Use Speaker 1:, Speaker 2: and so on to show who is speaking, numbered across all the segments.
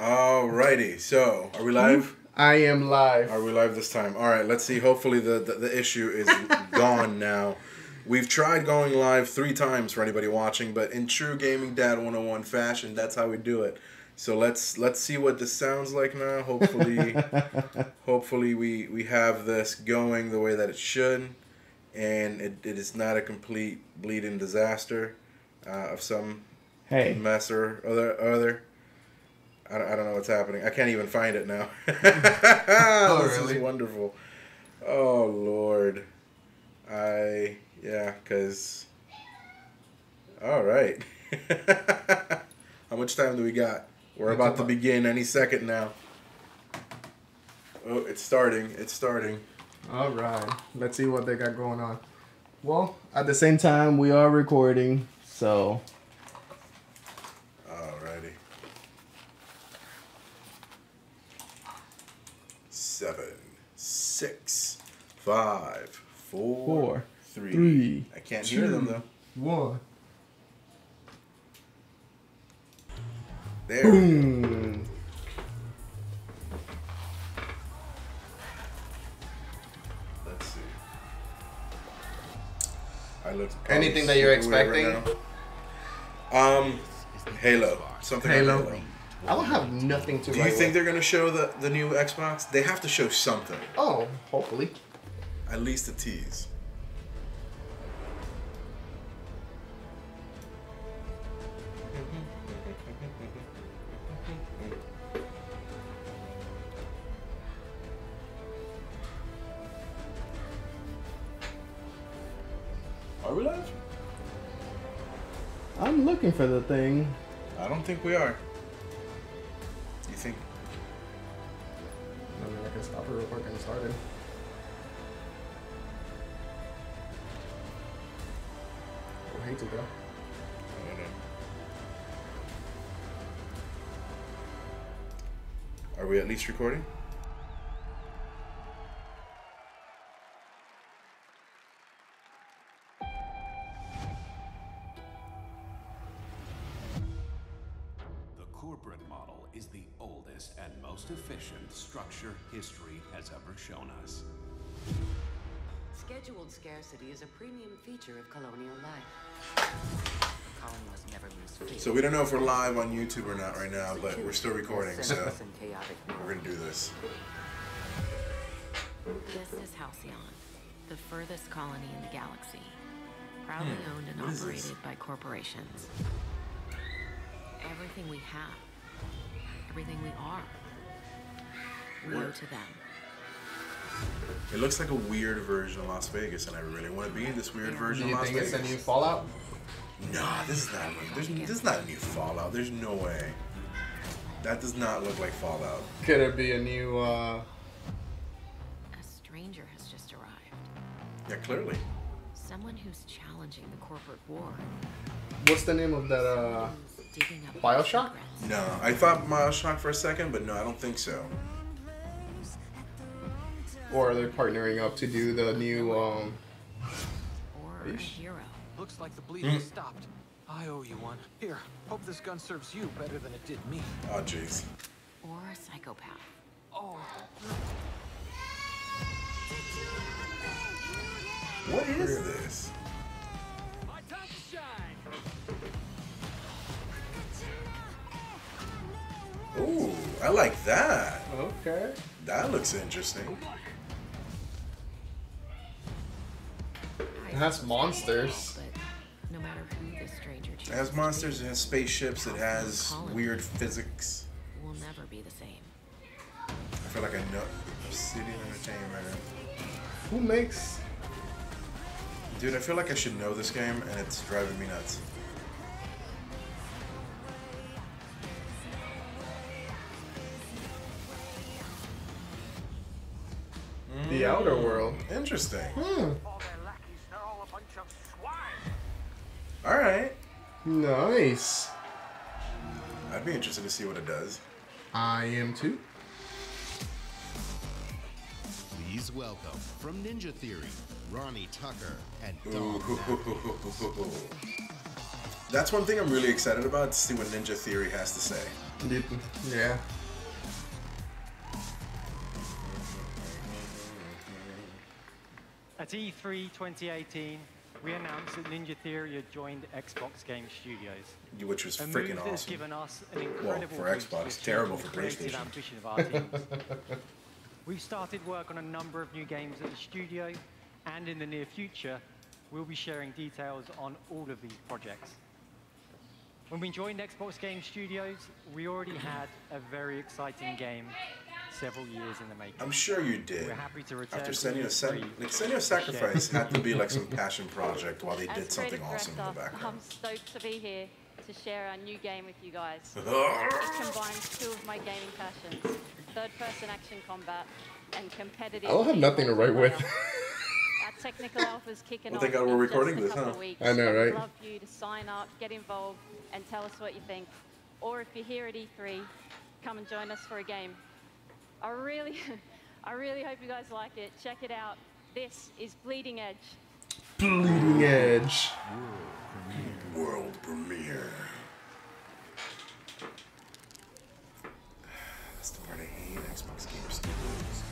Speaker 1: Alrighty, so are we live?
Speaker 2: I am live.
Speaker 1: Are we live this time? All right, let's see. Hopefully, the, the, the issue is gone now. We've tried going live three times for anybody watching, but in true Gaming Dad 101 fashion, that's how we do it. So let's let's see what this sounds like now. Hopefully, hopefully we we have this going the way that it should, and it, it is not a complete bleeding disaster uh, of some
Speaker 2: Hey.
Speaker 1: mess or other other. I don't, I don't know what's happening. I can't even find it now. Oh, this
Speaker 2: really?
Speaker 1: is wonderful. Oh Lord, I yeah, cause. All right. How much time do we got? We're about to begin any second now. Oh, it's starting. It's starting.
Speaker 2: All right. Let's see what they got going on. Well, at the same time, we are recording, so
Speaker 1: Alrighty. Seven, six, five, four,
Speaker 2: Four,
Speaker 1: three.
Speaker 2: three,
Speaker 1: I can't hear them though.
Speaker 2: one.
Speaker 1: There. we go.
Speaker 2: Boom.
Speaker 1: Let's see. I look.
Speaker 2: Anything that you're
Speaker 1: super weird right
Speaker 2: expecting?
Speaker 1: Um, Halo. Something. on
Speaker 2: Halo.
Speaker 1: Halo.
Speaker 2: I don't have nothing to.
Speaker 1: Do you think
Speaker 2: with.
Speaker 1: they're gonna show the the new Xbox? They have to show something.
Speaker 2: Oh, hopefully.
Speaker 1: At least a tease. Are we live?
Speaker 2: I'm looking for the thing.
Speaker 1: I don't think we are. You think?
Speaker 2: I mean, I can stop it real quick and start it. Hate to go.
Speaker 1: I don't know. Are we at least recording?
Speaker 3: The corporate model is the oldest and most efficient structure history has ever shown us.
Speaker 4: Scheduled scarcity is a premium feature of colonial life. A colony must never lose faith.
Speaker 1: So we don't know if we're live on YouTube or not right now, but we're still recording, so
Speaker 4: senseless and chaotic world.
Speaker 1: we're gonna do this.
Speaker 4: This is Halcyon, the furthest colony in the galaxy. Proudly owned and
Speaker 1: Hmm. Is this?
Speaker 4: operated by corporations. Everything we have, everything we are, we owe to them.
Speaker 1: It looks like a weird version of Las Vegas, and I really want to be in this weird version of Las
Speaker 2: think it's
Speaker 1: Vegas.
Speaker 2: a new Fallout?
Speaker 1: Nah, this is not. There's, this is not a new Fallout. There's no way. That does not look like Fallout.
Speaker 2: Could it be a new? uh
Speaker 4: A stranger has just arrived.
Speaker 1: Yeah, clearly.
Speaker 4: Someone who's challenging the corporate war.
Speaker 2: What's the name of that? uh
Speaker 4: Who's digging up
Speaker 2: Bioshock?
Speaker 1: No, I thought Bioshock for a second, but no, I don't think so.
Speaker 2: Or are they partnering up to do the new? um
Speaker 4: Or a hero.
Speaker 5: Looks like the bleeding has stopped. I owe you one. Here, hope this gun serves you better than it did me.
Speaker 1: Oh, jeez.
Speaker 4: Or a psychopath.
Speaker 5: Oh,
Speaker 1: What is this?
Speaker 5: my time to shine.
Speaker 1: Ooh, I like that.
Speaker 2: Okay.
Speaker 1: That looks interesting.
Speaker 4: It
Speaker 2: has monsters.
Speaker 4: But no matter who this stranger chooses
Speaker 1: It has monsters, it has spaceships, it has weird physics.
Speaker 4: Will never be the same.
Speaker 1: I feel like I know Obsidian Entertainment.
Speaker 2: Who makes?
Speaker 1: Dude, I feel like I should know this game, and it's driving me nuts.
Speaker 2: The Outer World.
Speaker 1: Interesting.
Speaker 2: Hmm.
Speaker 5: All
Speaker 1: right.
Speaker 2: Nice.
Speaker 1: I'd be interested to see what it does.
Speaker 2: I am too.
Speaker 6: Please welcome from Ninja Theory, Rahni Tucker and
Speaker 1: Ooh.
Speaker 6: Dom.
Speaker 1: That's one thing I'm really excited about to see what Ninja Theory has to say.
Speaker 2: Yeah.
Speaker 7: At E E3 2018, we announced that Ninja Theory had joined Xbox Game Studios.
Speaker 1: Which was freaking awesome.
Speaker 7: given us an incredible
Speaker 1: for Xbox, terrible for PlayStation.
Speaker 7: ambition of our teams. We've started work on a number of new games at the studio, and in the near future, we'll be sharing details on all of these projects. When we joined Xbox Game Studios, we already had a very exciting game several years in the making.
Speaker 1: I'm sure you did.
Speaker 7: We're happy to return
Speaker 1: After
Speaker 7: to
Speaker 1: Senua,
Speaker 7: E3
Speaker 1: Sen- like Senua Sacrifice had to be like some passion project while they
Speaker 8: As
Speaker 1: did something
Speaker 8: creative
Speaker 1: awesome in the
Speaker 8: director,
Speaker 1: background.
Speaker 8: I'm stoked to be here to share our new game with you guys. it combines two of my gaming passions: third-person action combat and competitive.
Speaker 2: I don't have nothing to write with.
Speaker 8: multiplayer. Our technical alpha's kicking
Speaker 1: Well,
Speaker 8: off.
Speaker 1: thank God we're recording this, huh?
Speaker 8: Weeks.
Speaker 2: I know, right?
Speaker 8: I'd love you to sign up, get involved, and tell us what you think. Or if you're here at E3, come and join us for a game. I really, I really hope you guys like it. Check it out. This is Bleeding Edge.
Speaker 2: Bleeding Edge.
Speaker 1: World premiere. That's the part I hate Xbox Game Studios.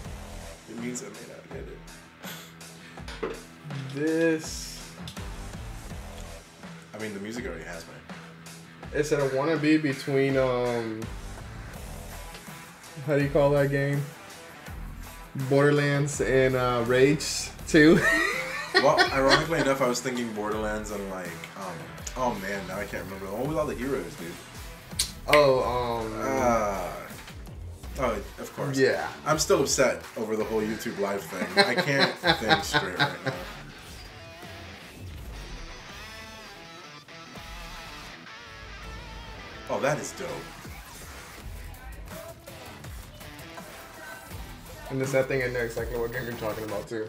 Speaker 1: It means I may not get it.
Speaker 2: This.
Speaker 1: I mean, the music already has me.
Speaker 2: Is it a wannabe between um? How do you call that game? Borderlands and uh, Rage Two.
Speaker 1: Well, ironically enough, I was thinking Borderlands and like, um, oh man, now I can't remember. What was all the heroes, dude?
Speaker 2: oh, um.
Speaker 1: Ah. oh, of course.
Speaker 2: Yeah.
Speaker 1: I'm still upset over the whole YouTube live thing. I can't think straight right now. Oh, that is dope.
Speaker 2: And there's that thing in there exactly what game you're talking about too.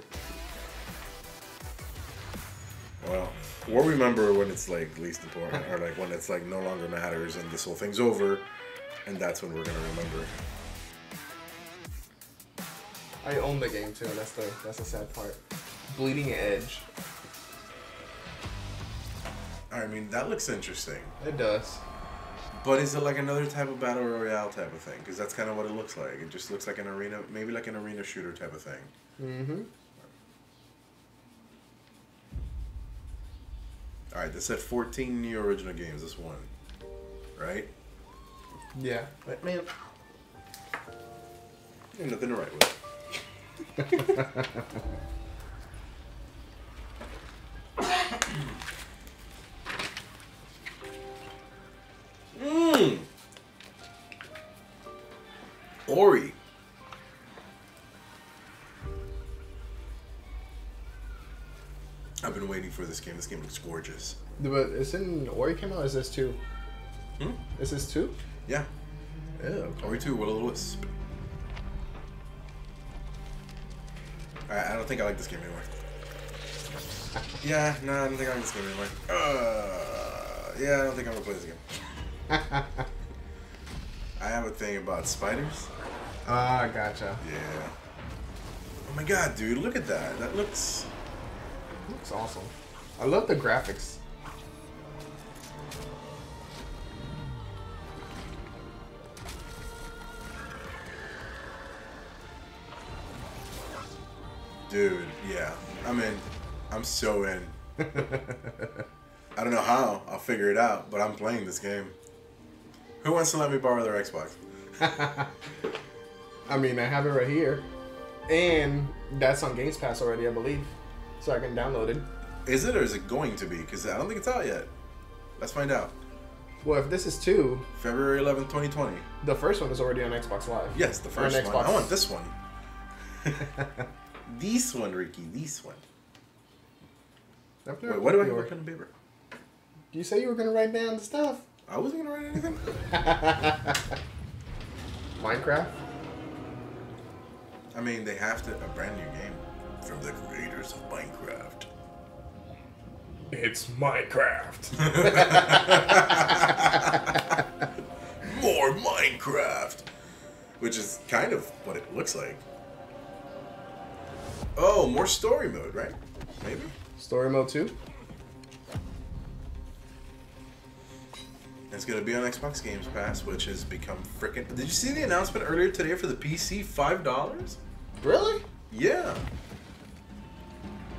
Speaker 1: Well, we'll remember when it's like least important, or like when it's like no longer matters and this whole thing's over, and that's when we're gonna remember.
Speaker 2: I own the game too. That's the that's the sad part. Bleeding Edge.
Speaker 1: I mean, that looks interesting.
Speaker 2: It does.
Speaker 1: But is it like another type of battle royale type of thing? Because that's kind of what it looks like. It just looks like an arena, maybe like an arena shooter type of thing.
Speaker 2: Mm-hmm.
Speaker 1: All right, they said 14 new original games. This one, right?
Speaker 2: Yeah.
Speaker 1: But man, ain't nothing to write with. Mmm. Ori. I've been waiting for this game. This game looks gorgeous.
Speaker 2: But is in Ori came out. Is this two?
Speaker 1: Hmm?
Speaker 2: Is this two?
Speaker 1: Yeah.
Speaker 2: Yeah.
Speaker 1: Ori 2, Will a Wisp. I, I don't think I like this game anymore. Yeah, no, I don't think I like this game anymore. Uh, yeah, I don't think I'm gonna play this game. I have a thing about spiders.
Speaker 2: Ah, gotcha.
Speaker 1: Yeah. Oh my god, dude, look at that. That looks.
Speaker 2: Looks awesome. I love the graphics.
Speaker 1: Dude, yeah. I'm in. I'm so in. I don't know how. I'll figure it out, but I'm playing this game. Who wants to let me borrow their Xbox?
Speaker 2: I mean, I have it right here, and that's on Games Pass already, I believe, so I can download it.
Speaker 1: Is it or is it going to be? Because I don't think it's out yet. Let's find out.
Speaker 2: Well, if this is two,
Speaker 1: February 11th, 2020.
Speaker 2: the first one is already on Xbox Live.
Speaker 1: Yes, the first
Speaker 2: on
Speaker 1: one.
Speaker 2: Xbox.
Speaker 1: I want this one. this one, Ricky. This one. Wait, what do I have
Speaker 2: Ori.
Speaker 1: pen and paper?
Speaker 2: You say you were gonna write down the stuff.
Speaker 1: I wasn't gonna write anything.
Speaker 2: Minecraft.
Speaker 1: I mean, they have to a brand new game from the creators of Minecraft.
Speaker 2: It's Minecraft.
Speaker 1: More Minecraft, which is kind of what it looks like. Oh, more story mode, right? Maybe.
Speaker 2: Story mode two.
Speaker 1: It's gonna be on Xbox Games Pass, which has become freaking. Did you see the announcement earlier today for the PC? Five dollars.
Speaker 2: Really?
Speaker 1: Yeah.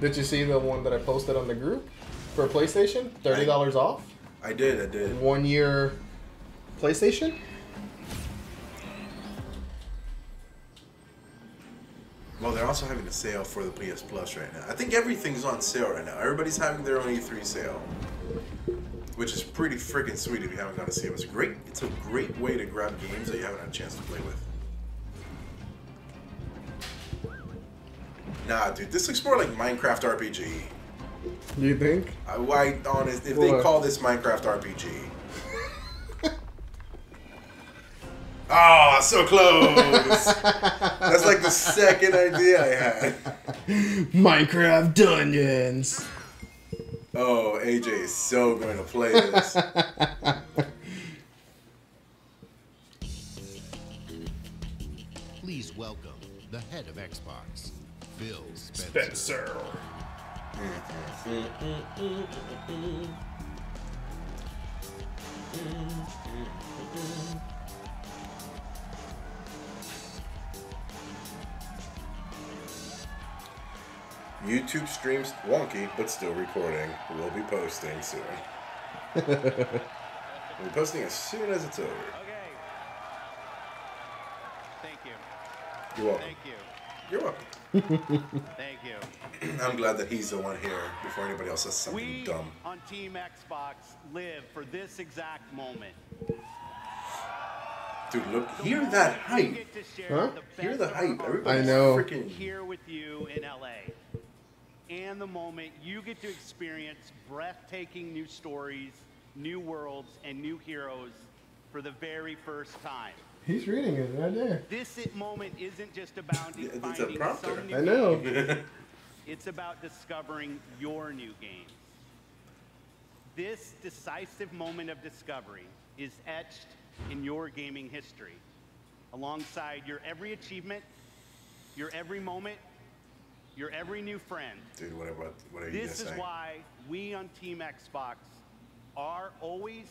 Speaker 2: Did you see the one that I posted on the group for PlayStation? Thirty dollars off.
Speaker 1: I did. I did.
Speaker 2: One year PlayStation.
Speaker 1: Well, they're also having a sale for the PS Plus right now. I think everything's on sale right now. Everybody's having their own E3 sale, which is pretty freaking sweet if you haven't gone to see it. It's great. It's a great way to grab games that you haven't had a chance to play with. Nah, dude, this looks more like Minecraft RPG.
Speaker 2: Do you think?
Speaker 1: I, I honest, if they call this Minecraft RPG. Ah, so close. That's like the second idea I had.
Speaker 2: Minecraft Dungeons.
Speaker 1: Oh, AJ is so going to play this.
Speaker 6: Please welcome the head of Xbox, Phil Spencer.
Speaker 1: YouTube streams wonky, but still recording. We'll be posting soon. we'll be posting as soon as it's over.
Speaker 9: Okay. Thank you.
Speaker 1: You're welcome.
Speaker 9: Thank you.
Speaker 1: You're welcome.
Speaker 9: Thank you.
Speaker 1: I'm glad that he's the one here before anybody else says something
Speaker 9: We
Speaker 1: dumb.
Speaker 9: on Team Xbox live for this exact moment.
Speaker 1: Dude, look, hear that hype.
Speaker 9: get to share
Speaker 2: Huh?
Speaker 9: the
Speaker 1: Hear the
Speaker 9: of our
Speaker 1: hype.
Speaker 9: hearts
Speaker 1: Everybody's
Speaker 2: know.
Speaker 1: freaking.
Speaker 9: here with you in LA. And the moment you get to experience breathtaking new stories, new worlds, and new heroes for the very first time.
Speaker 2: He's reading it right there.
Speaker 9: This it- moment isn't just about
Speaker 1: Yeah, it's a
Speaker 9: finding
Speaker 1: prompter.
Speaker 9: some new
Speaker 2: I know.
Speaker 9: game. It's about discovering your new games. This decisive moment of discovery is etched in your gaming history, alongside your every achievement, your every moment, your every new friend.
Speaker 1: Dude, what, are you
Speaker 9: This is
Speaker 1: gonna
Speaker 9: why we on Team Xbox are always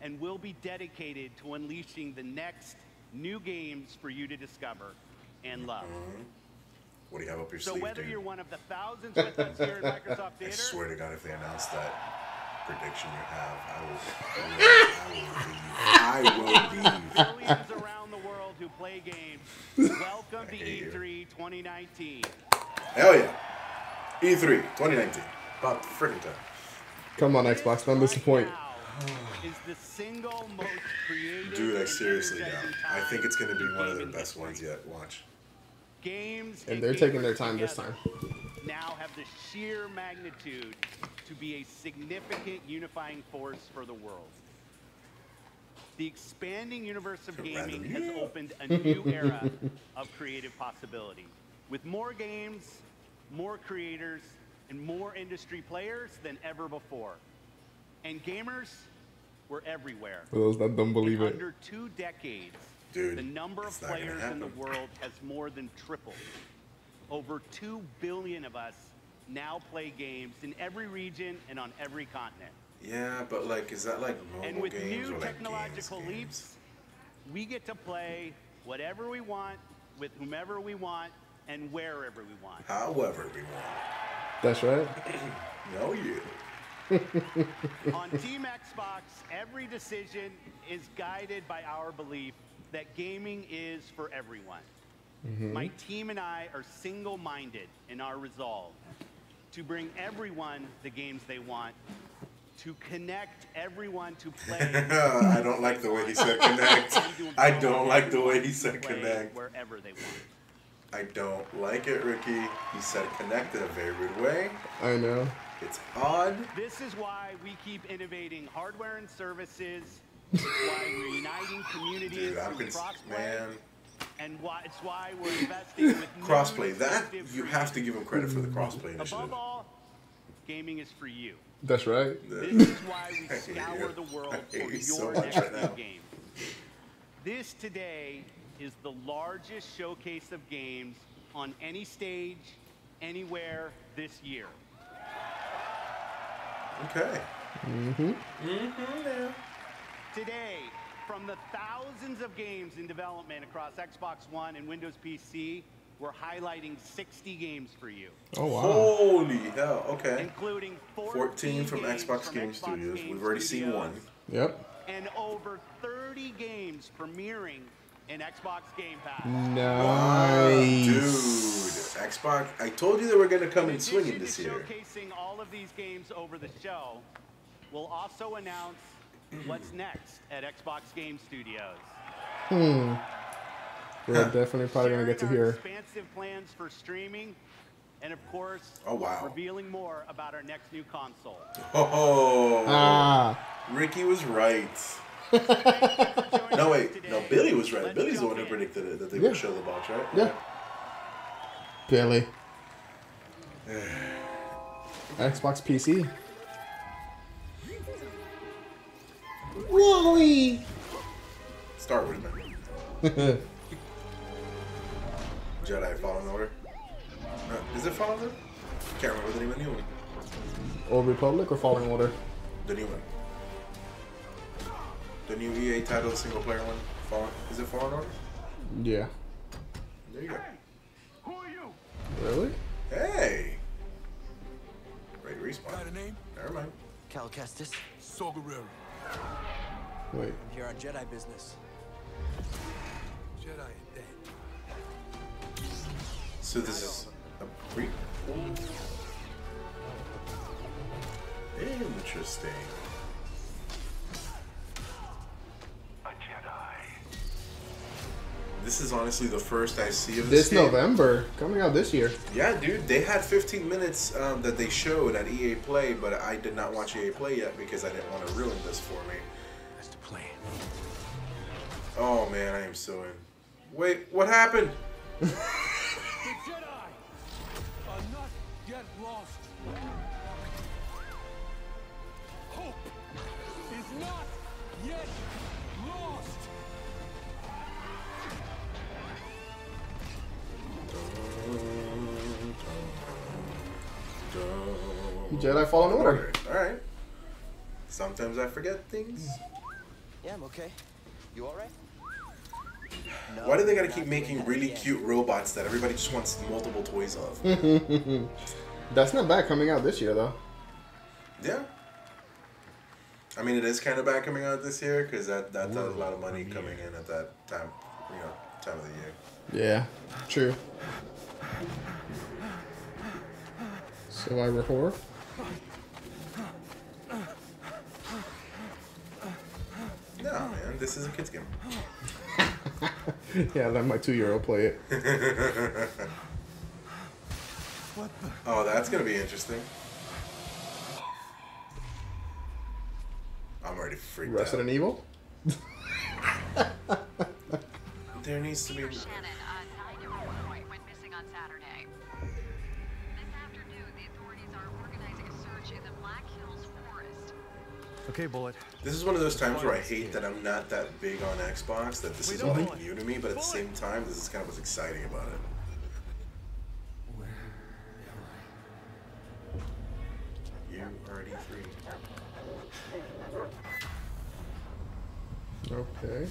Speaker 9: and will be dedicated to unleashing the next new games for you to discover and love. Mm-hmm.
Speaker 1: What do you have up your
Speaker 9: So
Speaker 1: sleeve, So
Speaker 9: whether
Speaker 1: dude?
Speaker 9: you're one of the thousands with us here at Microsoft
Speaker 1: I swear to God, if they announce that prediction you have, I will, I will. I will leave.
Speaker 9: the world who play games, welcome to. E3 2019.
Speaker 1: Hell yeah. E E3 2019. About freaking time.
Speaker 2: Come on, Xbox, don't disappoint.
Speaker 9: Right now is the single most creative
Speaker 1: Dude, I seriously doubt. I think it's going to be one of
Speaker 9: in
Speaker 1: their best ones yet. Watch.
Speaker 9: Games
Speaker 2: And they're taking their time this time.
Speaker 9: Now have the sheer magnitude to be a significant unifying force for the world. The expanding universe of gaming has opened a new era of creative possibility. With more games, more creators, and more industry players than ever before. And gamers were everywhere.
Speaker 2: For those that don't believe
Speaker 9: In
Speaker 2: it.
Speaker 9: under two decades,
Speaker 1: Dude,
Speaker 9: the number of
Speaker 1: it's not gonna
Speaker 9: players in the world has more than tripled. Over 2 billion of us now play games in every region and on every continent.
Speaker 1: Yeah, but like, is that like mobile
Speaker 9: and with
Speaker 1: games
Speaker 9: new
Speaker 1: or like
Speaker 9: technological
Speaker 1: games, games?
Speaker 9: leaps, we get to play whatever we want, with whomever we want, and wherever we want.
Speaker 1: However we want.
Speaker 2: That's right.
Speaker 1: No, you.
Speaker 9: On Team Xbox, every decision is guided by our belief that gaming is for everyone. Mm-hmm. My team and I are single minded in our resolve to bring everyone the games they want, to connect everyone to play.
Speaker 1: I don't like the way he said connect. I don't like the way he said connect.
Speaker 9: Wherever they want.
Speaker 1: I don't like it, Ricky. He said connect in a very rude way.
Speaker 2: I know.
Speaker 1: It's odd.
Speaker 9: This is why we keep innovating hardware and services. It's why we're uniting communities
Speaker 1: Dude,
Speaker 9: through crossplay.
Speaker 1: man.
Speaker 9: And why it's why we're investing with new
Speaker 1: Crossplay. That you have to give him credit for the crossplay initiative.
Speaker 9: Above all, gaming is for you.
Speaker 2: That's right.
Speaker 9: This is why we scour
Speaker 1: you.
Speaker 9: the world for your
Speaker 1: so
Speaker 9: next
Speaker 1: right
Speaker 9: game. This today is the largest showcase of games on any stage, anywhere this year.
Speaker 1: Okay.
Speaker 2: Mm-hmm.
Speaker 1: Mm-hmm. Yeah.
Speaker 9: Today, from the thousands of games in development across Xbox One and Windows PC, we're highlighting 60 games for you.
Speaker 2: Oh wow.
Speaker 1: Holy hell! Okay.
Speaker 9: Including 14,
Speaker 1: 14 from
Speaker 9: games
Speaker 1: Xbox
Speaker 9: from
Speaker 1: Game
Speaker 9: Xbox
Speaker 1: Studios.
Speaker 9: Game
Speaker 1: We've already seen one.
Speaker 2: Yep.
Speaker 9: And over 30 games premiering in Xbox Game Pass.
Speaker 2: Nice.
Speaker 1: Dude, Xbox. I told you they were gonna come in swinging
Speaker 9: addition
Speaker 1: this
Speaker 9: to
Speaker 1: year.
Speaker 9: showcasing all of these games over the show, we'll also announce what's next at Xbox Game Studios.
Speaker 2: Hmm. We're definitely probably gonna get to hear.
Speaker 9: expansive plans for streaming, and of course,
Speaker 1: Oh, wow.
Speaker 9: revealing more about our next new console.
Speaker 1: Oh.
Speaker 2: Ah.
Speaker 1: Ricky was right. no wait, no Billy was right. Billy's the one who predicted it that they
Speaker 2: Yeah.
Speaker 1: would show the box, right?
Speaker 2: Yeah. Billy. Xbox PC. Wally.
Speaker 1: Start Wars, man. Jedi Fallen Order. Uh, is it Fallen Order? Can't remember the name of the new one.
Speaker 2: Old Republic or Fallen Order?
Speaker 1: The new one. The new EA title, single player one. Fallen. Is it Fallen Order?
Speaker 2: Yeah.
Speaker 1: There you go.
Speaker 9: Who are you?
Speaker 2: Really?
Speaker 1: Hey. Ready to respawn.
Speaker 10: Got a name?
Speaker 1: Never mind.
Speaker 10: Cal Kestis. Saw Gerrera.
Speaker 2: Wait.
Speaker 10: I'm here on Jedi business. Jedi are dead.
Speaker 1: So this is a prequel. Interesting.
Speaker 3: A Jedi.
Speaker 1: This is honestly the first I see of
Speaker 2: This
Speaker 1: this. game.
Speaker 2: November. Coming out this year.
Speaker 1: Yeah, dude, they had 15 minutes um, that they showed at EA Play, but I did not watch EA Play yet because I didn't want to ruin this for me.
Speaker 10: That's the plan.
Speaker 1: Oh man, I am so in. Wait, what happened?
Speaker 10: lost. Hope is not yet lost.
Speaker 2: Jedi Fallen Order.
Speaker 1: All right. Sometimes I forget things.
Speaker 10: Yeah, I'm okay. You all right?
Speaker 1: Why do they gotta keep making really cute robots that everybody just wants multiple toys of?
Speaker 2: That's not bad coming out this year though.
Speaker 1: Yeah. I mean, it is kind of bad coming out this year because that that's a lot of money coming in at that time, you know, time of the year.
Speaker 2: Yeah. True. Survivor horror.
Speaker 1: No, man, this is a kids game.
Speaker 2: yeah, let my two-year-old play it.
Speaker 1: Oh, that's gonna be interesting. I'm already freaked out.
Speaker 2: Resident Evil.
Speaker 1: There needs to be.
Speaker 11: Shannon, uh, Nine Roy went missing on Saturday. This afternoon, the authorities are organizing a search in the Black Hills Forest.
Speaker 5: Okay, Bullet.
Speaker 1: This is one of those times where I hate that I'm not that big on Xbox. That this is all like new to me, but at the same time, this is kind of what's exciting about it. You already free.
Speaker 2: Okay.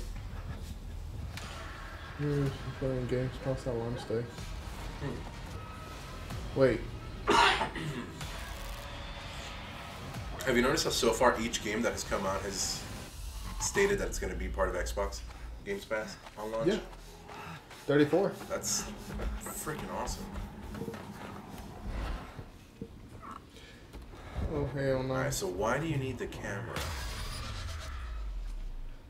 Speaker 2: Here's playing games past that launch day. Wait.
Speaker 1: Have you noticed how so far each game that has come out has stated that it's going to be part of Xbox Games Pass on launch?
Speaker 2: Yeah. 34.
Speaker 1: That's freaking awesome.
Speaker 2: Oh hell no.
Speaker 1: Alright, so why do you need the camera?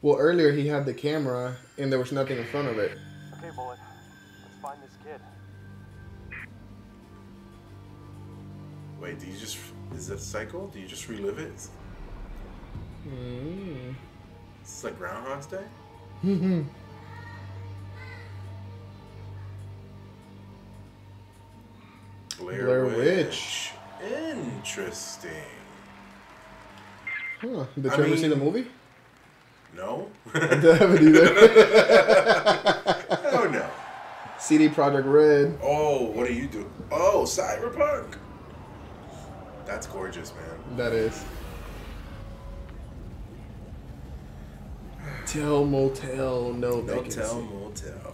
Speaker 2: Well, earlier he had the camera and there was nothing in front of it.
Speaker 5: Okay, Bullet. Let's find this kid.
Speaker 1: Wait, do you just. Is that a cycle? Do you just relive it? It's,
Speaker 2: Mm.
Speaker 1: it's like Groundhog's Day?
Speaker 2: Mm-hmm.
Speaker 1: Blair,
Speaker 2: Blair
Speaker 1: Witch. Interesting.
Speaker 2: Huh. Did you
Speaker 1: I
Speaker 2: ever see the movie?
Speaker 1: No?
Speaker 2: I haven't either.
Speaker 1: oh no.
Speaker 2: CD Projekt Red.
Speaker 1: Oh, what do you do? Oh, Cyberpunk. That's gorgeous, man.
Speaker 2: That is. Tell motel, no
Speaker 1: No tell motel.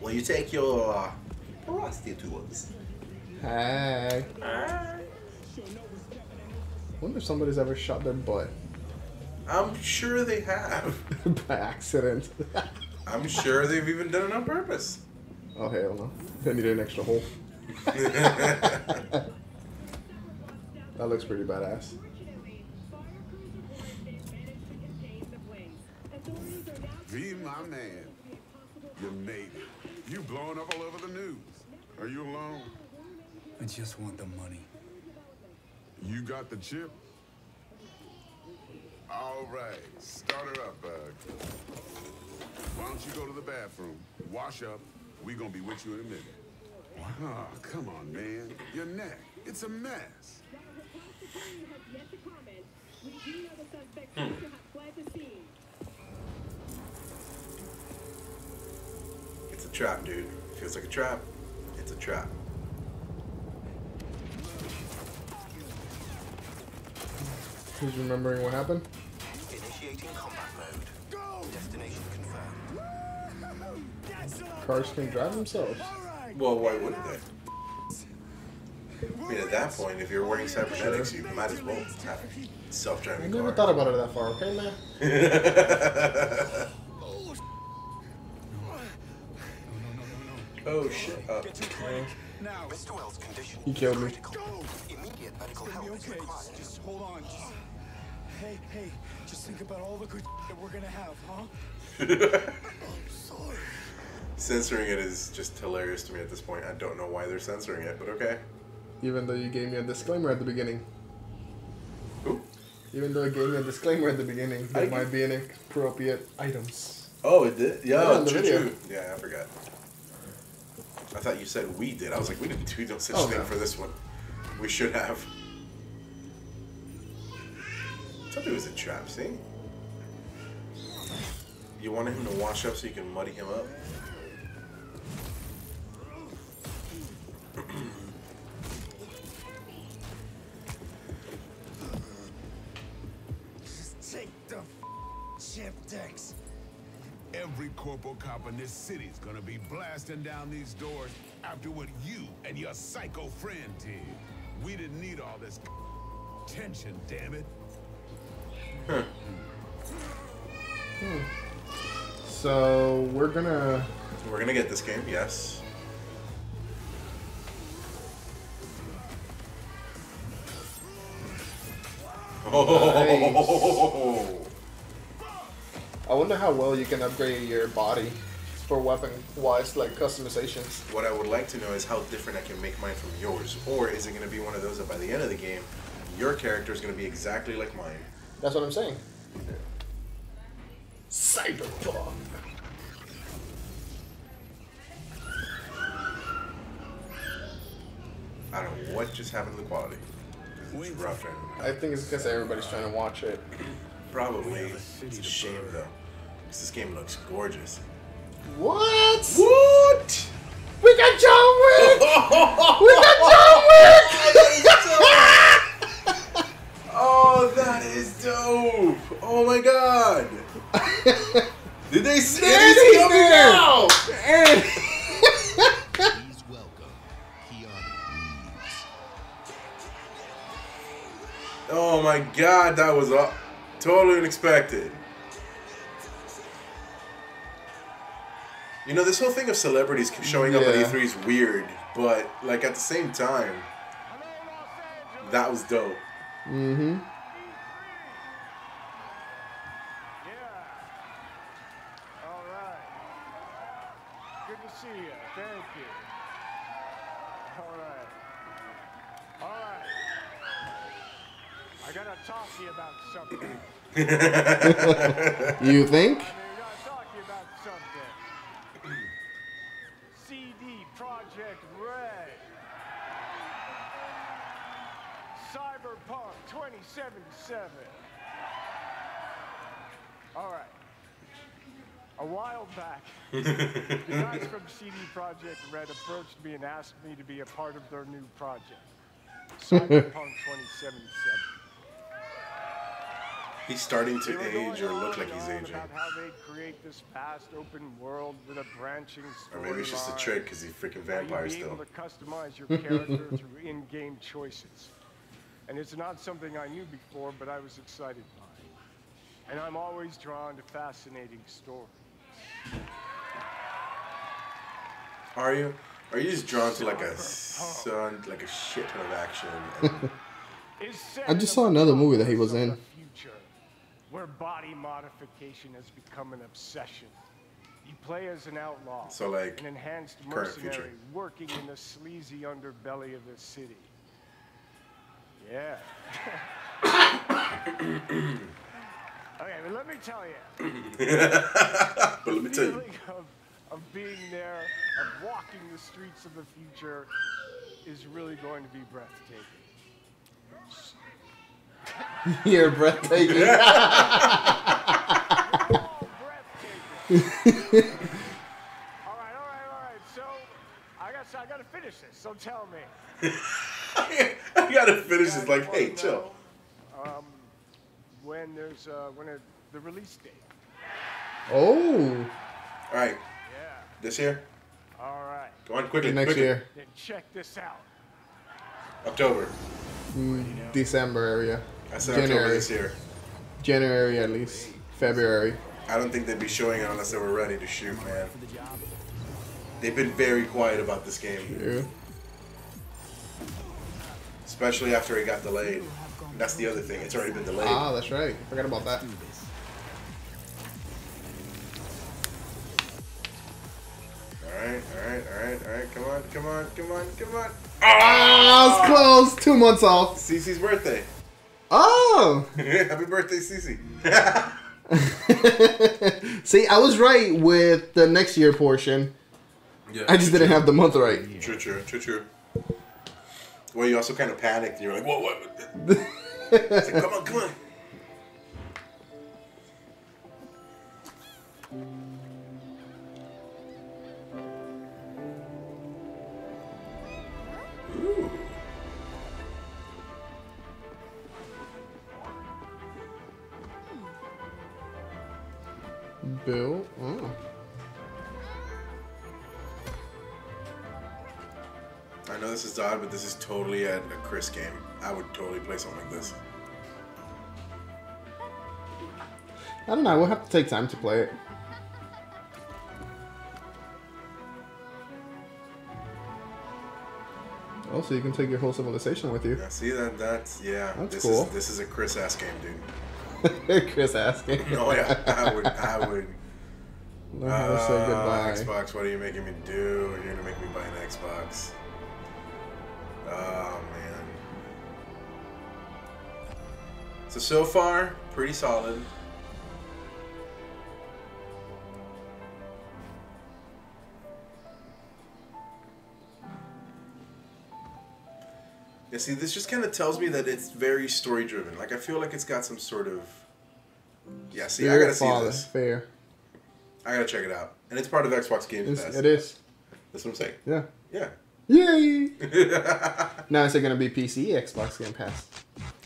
Speaker 1: Will you take your uh, prostitutes?
Speaker 2: Hey. Wonder if somebody's ever shot their butt
Speaker 1: I'm sure they have.
Speaker 2: by accident.
Speaker 1: I'm sure they've even done it on purpose.
Speaker 2: oh hell no! They need an extra hole. That looks pretty badass.
Speaker 12: Be my man. You made it. You blowing up all over the news. Are you alone?
Speaker 13: I just want the money.
Speaker 12: You got the chip? All right. Start her up, Bug. Why don't you go to the bathroom, wash up. We gonna be with you in a minute. Oh, come on, man. Your neck. It's a mess.
Speaker 1: It's a trap, dude. Feels like a trap. It's a trap.
Speaker 2: Who's remembering what happened?
Speaker 13: Initiating combat mode. Destination confirmed.
Speaker 2: Cars can drive themselves.
Speaker 1: Well, why wouldn't they? I mean, at that point, if you're wearing cybernetics, you might as well have
Speaker 2: I
Speaker 1: self-driving I
Speaker 2: never
Speaker 1: car.
Speaker 2: thought about it that far. Okay, man.
Speaker 1: oh shit! Uh,
Speaker 13: Now, Mr. Welles' condition
Speaker 2: He killed me.
Speaker 13: Immediate medical help is required.
Speaker 14: Just, just hold on. Just, hey, hey, just think about all the good that we're gonna have, huh?
Speaker 1: Oh, censoring it is just hilarious to me at this point. I don't know why they're censoring it, but okay.
Speaker 2: Even though you gave me a disclaimer at the beginning.
Speaker 1: Who?
Speaker 2: Even though it gave me a disclaimer at the beginning, there
Speaker 1: I-
Speaker 2: might be inappropriate items.
Speaker 1: Oh, it did.
Speaker 2: Yeah,
Speaker 1: Yeah, true, true. Yeah, I forgot. I thought you said we did. I was like, we didn't do no such
Speaker 2: Oh,
Speaker 1: thing
Speaker 2: no.
Speaker 1: for this one. We should have. Told you it was a trap. See? You wanted him to wash up so you can muddy him up.
Speaker 14: Just take the chip Dex.
Speaker 12: Every corporal cop in this city's gonna be blasting down these doors after what you and your psycho friend did. We didn't need all this tension, damn it. Hmm.
Speaker 2: So we're gonna.
Speaker 1: We're gonna get this game, yes. Oh,
Speaker 2: I wonder how well you can upgrade your body for weapon wise, like customizations.
Speaker 1: What I would like to know is how different I can make mine from yours, or is it gonna be one of those that by the end of the game, your character is gonna be exactly like mine?
Speaker 2: That's what I'm saying. Cyberpunk.
Speaker 1: I don't know what just happened to the quality. 'Cause It's rough and
Speaker 2: I think it's because everybody's trying to watch it.
Speaker 1: probably it's a shame though, because this game looks gorgeous.
Speaker 2: What?
Speaker 1: What?
Speaker 2: We got John Wick! we got John Wick!
Speaker 1: Oh, that is dope! Oh my god! Did they see
Speaker 2: There
Speaker 1: it?
Speaker 2: it
Speaker 1: coming
Speaker 2: there!
Speaker 1: now!
Speaker 2: And-
Speaker 15: Please welcome Keanu Reeves.
Speaker 1: Oh my god, that was uh, totally unexpected. You know, this whole thing of celebrities showing up at E3 is weird, but like at the same time, that was dope.
Speaker 2: Mm-hmm.
Speaker 14: All right. Good to see you. Thank you. All right. All right. I gotta talk to you about something.
Speaker 2: You think?
Speaker 14: I mean, I gotta talk to you about think? CD Projekt Red. Cyberpunk 2077. All right. A while back, the guys from CD Projekt Red approached me and asked me to be a part of their new project, Cyberpunk 2077.
Speaker 1: He's starting to age or look like he's aging.
Speaker 14: How they create this vast open world with a branching
Speaker 1: Or maybe it's just a
Speaker 14: storyline,
Speaker 1: trick because he's freaking vampire
Speaker 14: you'd
Speaker 1: still.
Speaker 14: able to customize your character through in-game choices. And it's not something I knew before, but I was excited by. And I'm always drawn to fascinating stories.
Speaker 1: Are you? Are you just drawn to like a son, like a shit ton of action? And,
Speaker 2: I just saw another movie that he was
Speaker 14: of
Speaker 2: in.
Speaker 14: Where body modification has become an obsession. You play as an outlaw,
Speaker 1: So, like,
Speaker 14: an enhanced
Speaker 1: future.
Speaker 14: mercenary working in the sleazy underbelly of the city. Yeah. okay, but let me tell you.
Speaker 1: But let me tell you.
Speaker 14: feeling Of, of being there, of walking the streets of the future, is really going to be breathtaking.
Speaker 2: You're breathtaking.
Speaker 14: All right, all right, all right. So, I guess I gotta finish this. So tell me.
Speaker 1: I gotta finish this. Like, hey, chill.
Speaker 14: Um, when there's uh, when it, the release date.
Speaker 2: Oh,
Speaker 1: All right.
Speaker 14: Yeah.
Speaker 1: This year?
Speaker 14: All right.
Speaker 1: Go on quickly.
Speaker 2: next
Speaker 1: quickly.
Speaker 2: year,
Speaker 14: Then check this out.
Speaker 1: October.
Speaker 2: Mm, December area.
Speaker 1: I said October this year.
Speaker 2: January at least. February.
Speaker 1: I don't think they'd be showing it unless they were ready to shoot, man. They've been very quiet about this game.
Speaker 2: Yeah.
Speaker 1: Especially after it got delayed. That's the other thing. It's already been delayed.
Speaker 2: Ah, that's right. Forgot about that.
Speaker 1: Alright, alright, alright, alright. Come on, come on, come on, come on.
Speaker 2: Ah, it's close. Two months off.
Speaker 1: Cece's birthday.
Speaker 2: Oh.
Speaker 1: Happy birthday, Cece.
Speaker 2: See, I was right with the next year portion.
Speaker 1: Yeah,
Speaker 2: I just
Speaker 1: true,
Speaker 2: didn't
Speaker 1: true.
Speaker 2: have the month right.
Speaker 1: True, true, true, true. Well, you also kind of panicked. You're like, whoa, what? It's like, come on, come on. Is a, Chris game. I would totally play something like this.
Speaker 2: I don't know. We'll have to take time to play it. Oh, so you can take your whole civilization with you.
Speaker 1: Yeah, see that? That's yeah.
Speaker 2: That's
Speaker 1: this
Speaker 2: cool.
Speaker 1: Is, this is a Chris ass game, dude.
Speaker 2: Chris ass game.
Speaker 1: Oh yeah, I would. I would.
Speaker 2: Know how to say
Speaker 1: Uh,
Speaker 2: goodbye.
Speaker 1: Xbox, what are you making me do? You're gonna make me buy an Xbox. Oh So so far, pretty solid. Yeah, see, this just kind of tells me that it's very story driven. Like I feel like it's got some sort of. Yeah, see, I gotta see this.
Speaker 2: Fair.
Speaker 1: I gotta check it out, and it's part of Xbox Game
Speaker 2: It's,
Speaker 1: Pass.
Speaker 2: it is.
Speaker 1: That's what I'm saying.
Speaker 2: Yeah.
Speaker 1: Yeah.
Speaker 2: Yay! now is it gonna be PC, Xbox Game Pass?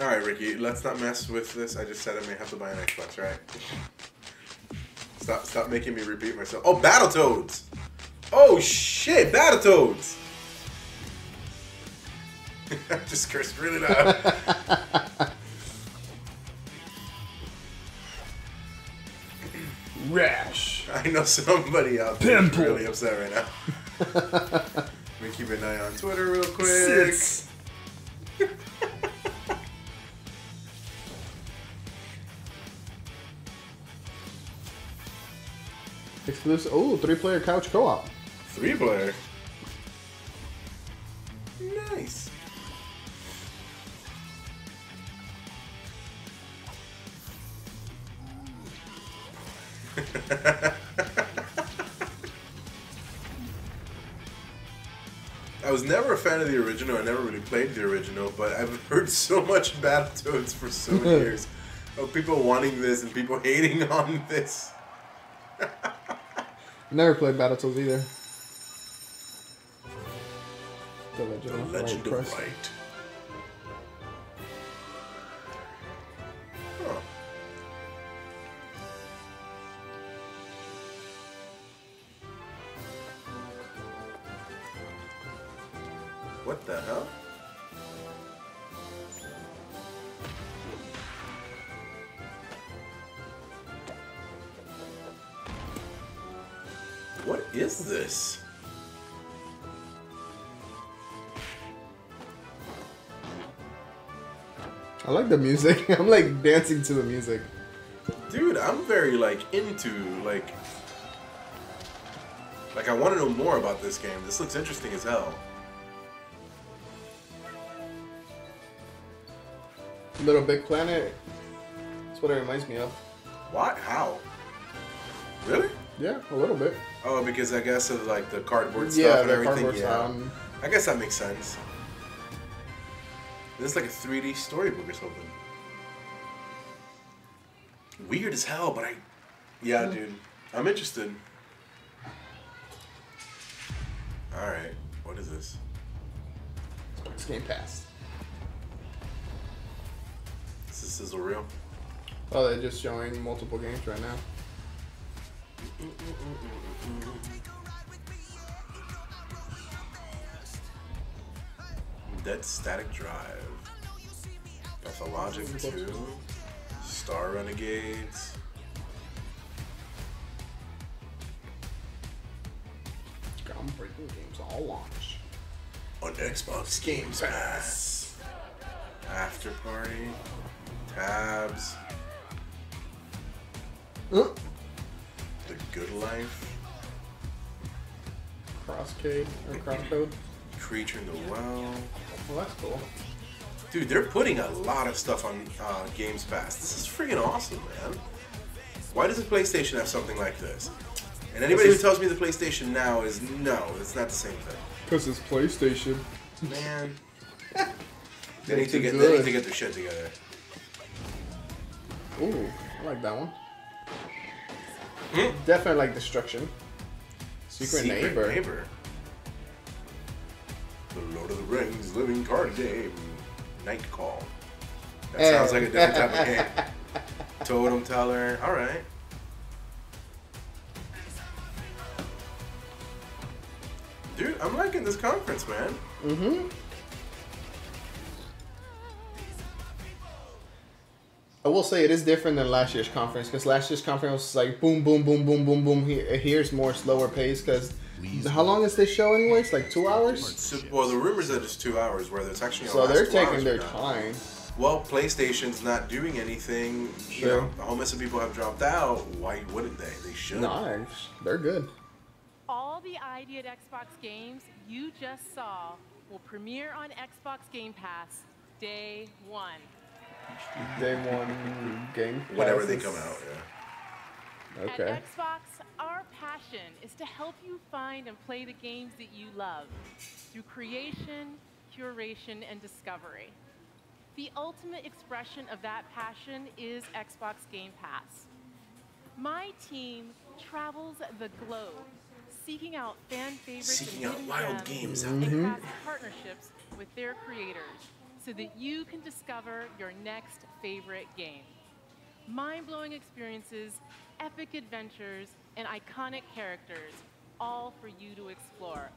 Speaker 1: All right, Ricky. Let's not mess with this. I just said I may have to buy an Xbox, right? Stop! Stop making me repeat myself. Oh, Battletoads! Oh shit, Battletoads! I just cursed really loud.
Speaker 2: Rash.
Speaker 1: I know somebody out there is
Speaker 2: Pimple.
Speaker 1: really upset right now. Let me keep an eye on Twitter real quick.
Speaker 2: Zitz. Exclusive. Oh, three-player couch co-op.
Speaker 1: Three player. Nice. I was never a fan of the original. I never really played the original, but I've heard so much Battletoads for so many years. Of people wanting this and people hating on this.
Speaker 2: Never played Battletoads either. The Legend,
Speaker 1: The
Speaker 2: of
Speaker 1: Legend of
Speaker 2: Crest. Like the music. I'm like dancing to the music.
Speaker 1: Dude, I'm very like into like like I want to know more about this game. This looks interesting as hell.
Speaker 2: Little Big Planet. That's what it reminds me of.
Speaker 1: What? How? Really?
Speaker 2: Yeah, a little bit.
Speaker 1: Oh, because I guess of like the cardboard stuff
Speaker 2: Yeah,
Speaker 1: and
Speaker 2: the
Speaker 1: everything. yeah.
Speaker 2: stuff.
Speaker 1: I guess that makes sense. This is like a 3D storybook or something. Weird as hell, but I. Yeah, hmm. dude. I'm interested. Alright. What is this?
Speaker 2: It's Game Pass.
Speaker 1: This is this sizzle real?
Speaker 2: Oh, they're just showing multiple games right now.
Speaker 1: Dead Static Drive. Pathologic 2. Star Renegades.
Speaker 2: Groundbreaking games all launch.
Speaker 1: On Xbox Games Pass. After Party. Tabs.
Speaker 2: Huh?
Speaker 1: The Good Life.
Speaker 2: Crosscade or Crosscode.
Speaker 1: Creature in the Well.
Speaker 2: Well, that's cool.
Speaker 1: Dude, they're putting a lot of stuff on uh, Games Pass. This is freaking awesome, man. Why doesn't PlayStation have something like this? And anybody who tells me the PlayStation Now is no, it's not the same thing.
Speaker 2: Because it's PlayStation.
Speaker 1: Man.
Speaker 2: They're
Speaker 1: need to get they need to get their shit together.
Speaker 2: Ooh, I like that one.
Speaker 1: Hmm?
Speaker 2: Definitely like Destruction. Secret, Neighbor.
Speaker 1: Neighbor. The Lord of the Rings living card game. Night Call. That sounds like a different type of game. Totem Teller. Alright. Dude, I'm liking this conference, man.
Speaker 2: Mm-hmm. I will say it is different than last year's conference because last year's conference was like boom, boom, boom, boom, boom, boom, boom. Here, here's more slower pace because how long is this show anyways? Like two hours.
Speaker 1: So, well, the rumors that it's two hours, where it's actually.
Speaker 2: So they're taking their time.
Speaker 1: Well, PlayStation's not doing anything. You know, a whole mess of people have dropped out. Why wouldn't they? They should.
Speaker 2: Nice, they're good.
Speaker 16: All the ID at Xbox games you just saw will premiere on Xbox Game Pass day one.
Speaker 2: Day one game.
Speaker 1: Whenever they come out, yeah.
Speaker 2: Okay.
Speaker 16: At Xbox, our passion is to help you find and play the games that you love through creation, curation, and discovery. The ultimate expression of that passion is Xbox Game Pass. My team travels the globe, seeking out fan favorites
Speaker 1: Seeking
Speaker 16: and
Speaker 1: out wild games out
Speaker 16: and
Speaker 1: there.
Speaker 16: crafts partnerships with their creators so that you can discover your next favorite game. Mind-blowing experiences, epic adventures, and iconic characters, all for you to explore.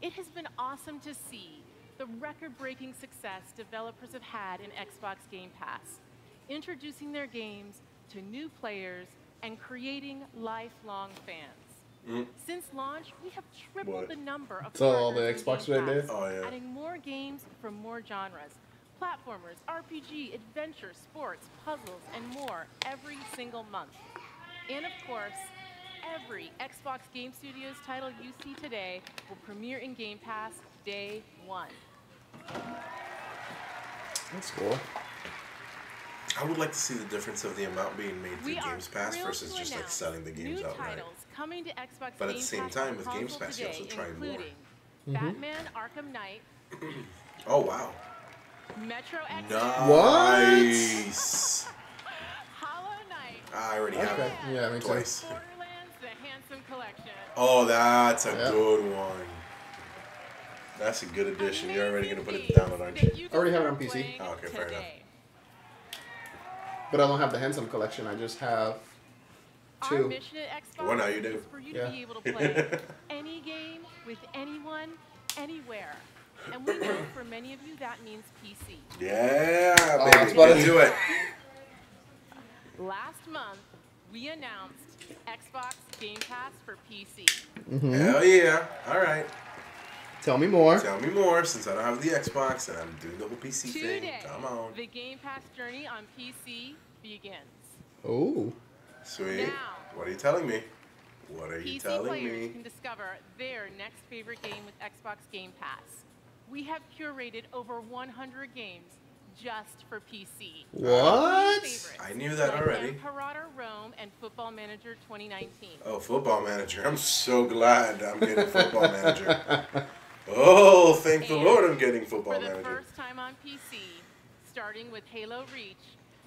Speaker 16: It has been awesome to see the record-breaking success developers have had in Xbox Game Pass, introducing their games to new players and creating lifelong fans.
Speaker 1: Mm.
Speaker 16: Since launch, we have tripled
Speaker 1: What?
Speaker 16: the number of
Speaker 2: So all the Xbox
Speaker 16: Game
Speaker 2: right there?
Speaker 16: Pass,
Speaker 1: Oh, yeah.
Speaker 16: adding more games from more genres. Platformers, RPG, adventure, sports, puzzles, and more every single month. And of course, every Xbox Game Studios title you see today will premiere in Game Pass day one.
Speaker 2: That's cool.
Speaker 1: I would like to see the difference of the amount being made through
Speaker 16: We
Speaker 1: Games Pass versus just like selling the games
Speaker 16: new
Speaker 1: outright.
Speaker 16: coming to Xbox
Speaker 1: But at the same time, with Games
Speaker 16: console
Speaker 1: Pass, you're also
Speaker 16: today,
Speaker 1: trying more.
Speaker 16: including
Speaker 1: Mhm.
Speaker 16: Batman Arkham Knight,
Speaker 1: Oh wow!
Speaker 16: Metro Exodus,
Speaker 1: Nice.
Speaker 16: Hollow Knight,
Speaker 1: I already have it
Speaker 2: Yeah, makes
Speaker 1: twice.
Speaker 2: sense.
Speaker 16: Borderlands: The Handsome Collection.
Speaker 1: Oh, that's a
Speaker 2: Yeah.
Speaker 1: good one. That's a good addition. You're already gonna put it down, aren't you?
Speaker 2: I already have it on PC,
Speaker 1: Oh, okay, fair enough.
Speaker 2: but I don't have the Handsome collection. I just have
Speaker 16: Our
Speaker 2: two.
Speaker 16: mission at Xbox
Speaker 1: Well, now you do.
Speaker 16: is for you
Speaker 2: Yeah.
Speaker 16: to be able to play any game with anyone, anywhere. And we know for many of you that means PC.
Speaker 1: Yeah,
Speaker 2: Oh,
Speaker 1: baby.
Speaker 2: that's what
Speaker 1: Let's
Speaker 2: it-
Speaker 1: do it.
Speaker 16: Last month, we announced Xbox Game Pass for PC.
Speaker 2: Mhm.
Speaker 1: Hell yeah. All right.
Speaker 2: Tell me more.
Speaker 1: Tell me more since I don't have the Xbox and I'm doing the whole PC
Speaker 16: Today,
Speaker 1: thing. Come on.
Speaker 16: the Game Pass journey on PC begins.
Speaker 2: Oh.
Speaker 1: Sweet.
Speaker 16: Now.
Speaker 1: What are you telling me? What are you
Speaker 16: PC
Speaker 1: telling
Speaker 16: players
Speaker 1: me?
Speaker 16: can discover their next favorite game with Xbox Game Pass. We have curated over 100 games just for PC.
Speaker 2: What?
Speaker 1: I knew that
Speaker 16: like
Speaker 1: already.
Speaker 16: Imperator Rome and Football Manager 2019.
Speaker 1: Oh, football manager. I'm so glad I'm getting football manager. Oh, thank the Lord I'm getting football
Speaker 16: For the
Speaker 1: manager.
Speaker 16: first time on PC, starting with Halo Reach,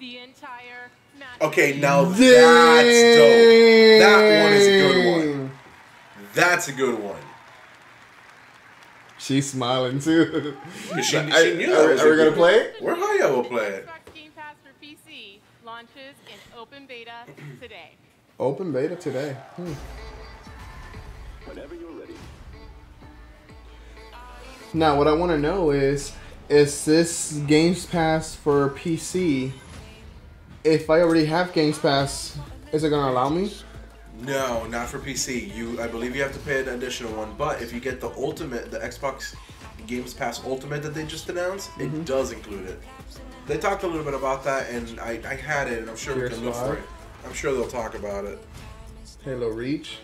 Speaker 16: the entire match.
Speaker 1: Okay, now that's dope. That one is a good one. That's a good one.
Speaker 2: She's smiling too.
Speaker 1: 'Cause She,
Speaker 2: I-
Speaker 1: she knew
Speaker 2: are, are we gonna
Speaker 1: good
Speaker 2: play
Speaker 1: one.
Speaker 2: it?
Speaker 1: Where Haya will play it.
Speaker 16: Xbox Game Pass for PC launches in open beta today.
Speaker 2: Open beta today. Hmm.
Speaker 17: Whenever you're ready.
Speaker 2: Now, what I want to know is, is this Games Pass for PC? If I already have Games Pass, is it gonna allow me?
Speaker 1: No, not for PC. You, I believe you have to pay an additional one. But if you get the Ultimate, the Xbox Games Pass Ultimate that they just announced,
Speaker 2: Mm-hmm.
Speaker 1: it does include it. They talked a little bit about that, and I, I had it, and I'm sure we can look for it. I'm sure they'll talk about it.
Speaker 2: Halo Reach.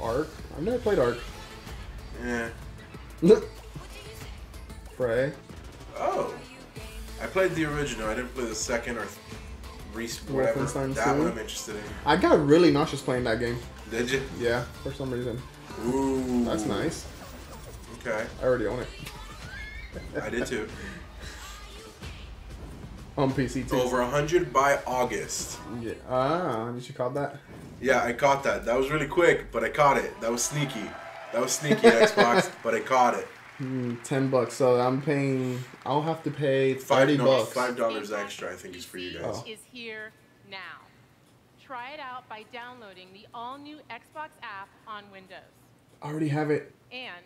Speaker 2: Ark. I've never played Ark.
Speaker 1: Yeah. Look.
Speaker 2: Prey.
Speaker 1: Oh. I played the original. I didn't play the second or whatever.
Speaker 2: Wolfenstein
Speaker 1: That one I'm interested in.
Speaker 2: I got really nauseous playing that game.
Speaker 1: Did you?
Speaker 2: Yeah, for some reason.
Speaker 1: Ooh.
Speaker 2: That's nice.
Speaker 1: Okay.
Speaker 2: I already own it.
Speaker 1: I did too.
Speaker 2: On PC too.
Speaker 1: Over 100 by August.
Speaker 2: Yeah. Ah, did you call that?
Speaker 1: Yeah, I caught that. That was really quick, but I caught it. That was sneaky. That was sneaky, Xbox, but I caught it.
Speaker 2: Hmm, Ten bucks. So I'm paying. I'll have to pay
Speaker 1: Five,
Speaker 2: thirty
Speaker 1: no,
Speaker 2: bucks.
Speaker 1: five dollars extra, I think, is for you guys.
Speaker 2: Oh.
Speaker 16: is here now. Try it out by downloading the all-new Xbox app on Windows.
Speaker 2: I already have it.
Speaker 16: And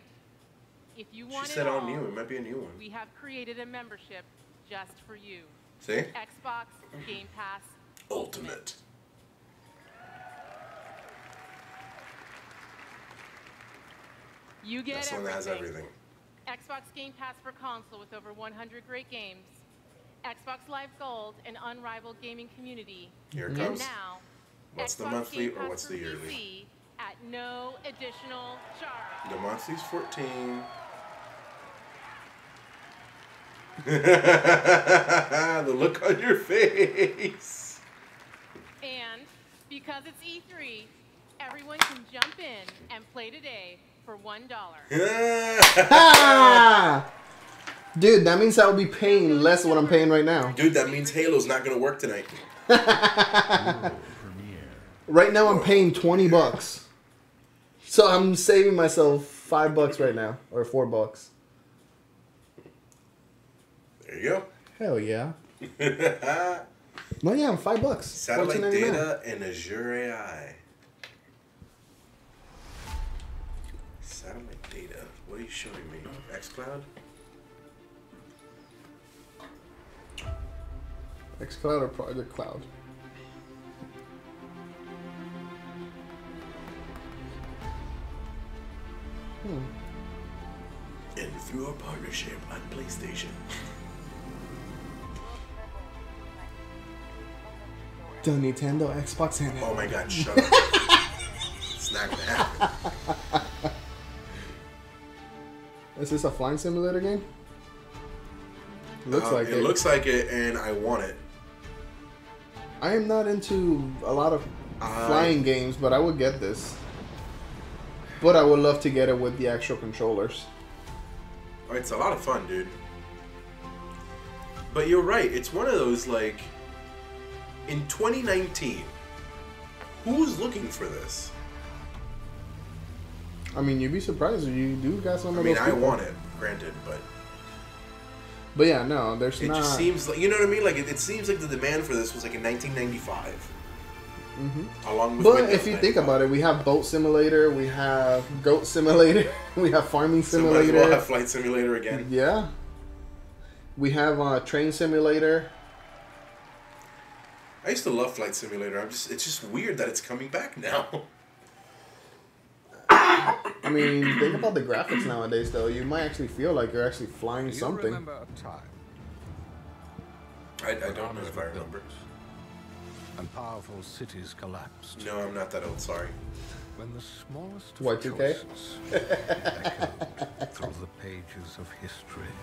Speaker 16: if you want, She
Speaker 1: said
Speaker 16: it
Speaker 1: all
Speaker 16: all,
Speaker 1: new. It might be a new one.
Speaker 16: we have created a membership just for you.
Speaker 1: See?
Speaker 16: Xbox Game Pass
Speaker 1: Ultimate.
Speaker 16: You get
Speaker 1: That's the one that has
Speaker 16: everything. Xbox Game Pass for console with over 100 great games. Xbox Live Gold, an unrivaled gaming community.
Speaker 1: Here it
Speaker 16: and now,
Speaker 1: What's the
Speaker 16: Xbox
Speaker 1: monthly
Speaker 16: Game
Speaker 1: or what's
Speaker 16: for
Speaker 1: the yearly?
Speaker 16: PC at no additional charge.
Speaker 1: The monthly's 14. the look on your face.
Speaker 16: And because it's E3, everyone can jump in and play today for $1.
Speaker 2: Ah! Dude, that means I will be paying less than what I'm paying right now.
Speaker 1: Dude, that means Halo's not gonna work tonight.
Speaker 2: Right now I'm paying 20 bucks. So I'm saving myself 5 bucks right now or 4 bucks.
Speaker 1: There you go.
Speaker 2: Hell yeah.
Speaker 1: go.
Speaker 2: No, yeah, 5 bucks.
Speaker 1: Satellite data and Azure AI. What are you showing me? XCloud?
Speaker 2: xCloud or Project Cloud? Hmm.
Speaker 1: And through our partnership on PlayStation.
Speaker 2: The Nintendo Xbox and
Speaker 1: Oh my god, shut up. it's not gonna happen.
Speaker 2: Is this a flying simulator game? Looks
Speaker 1: Um,
Speaker 2: like
Speaker 1: it.
Speaker 2: it.
Speaker 1: looks like it, and I want it.
Speaker 2: I am not into a lot of
Speaker 1: I-
Speaker 2: flying games, but I would get this. But I would love to get it with the actual controllers.
Speaker 1: Oh, It's a lot of fun, dude. But you're right. It's one of those like in 2019. Who's looking for this?
Speaker 2: I mean, you'd be surprised if you do got some
Speaker 1: I
Speaker 2: of
Speaker 1: mean, I want it, granted, but
Speaker 2: But yeah, no, there's
Speaker 1: it
Speaker 2: not.
Speaker 1: just seems like you know what I mean. Like it, it seems like the demand for this was like in 1995. Along with
Speaker 2: But
Speaker 1: Windows
Speaker 2: if you think about it, we have boat simulator, we have goat simulator, we have farming
Speaker 1: So might as
Speaker 2: simulator.
Speaker 1: well have Flight Simulator again.
Speaker 2: Yeah. We have uh, train simulator.
Speaker 1: I used to love Flight Simulator. I'm just it's just weird that it's coming back now.
Speaker 2: I mean, think about the graphics nowadays, though. You might actually feel like you're actually flying
Speaker 6: You
Speaker 2: something.
Speaker 6: remember a time
Speaker 1: I, I don't know if I remember.
Speaker 6: and powerful cities collapsed.
Speaker 1: No, I'm not that old. Sorry.
Speaker 6: When the smallest of
Speaker 2: Y2K?
Speaker 6: choices echoed through the pages of history.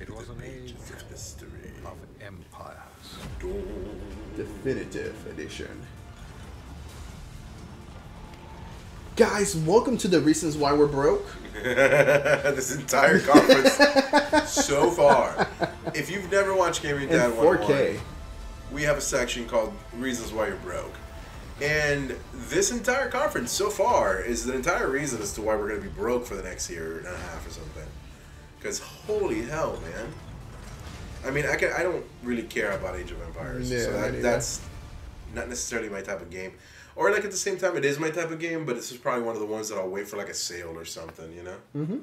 Speaker 6: It was an age
Speaker 1: of history
Speaker 6: of empires.
Speaker 2: Definitive edition. Guys, welcome to the reasons why we're broke.
Speaker 1: this entire conference so far. If you've never watched Gaming
Speaker 2: In
Speaker 1: Dad 101,
Speaker 2: 4K.
Speaker 1: we have a section called Reasons Why You're Broke. And this entire conference so far is the entire reason as to why we're going to be broke for the next year and a half or something. Because holy hell, man. I mean, I can I don't really care about Age of Empires,
Speaker 2: Yeah,
Speaker 1: so that, that's not necessarily my type of game. Or like at the same time, it is my type of game, but this is probably one of the ones that I'll wait for like a sale or something, you know.
Speaker 2: Mm-hmm.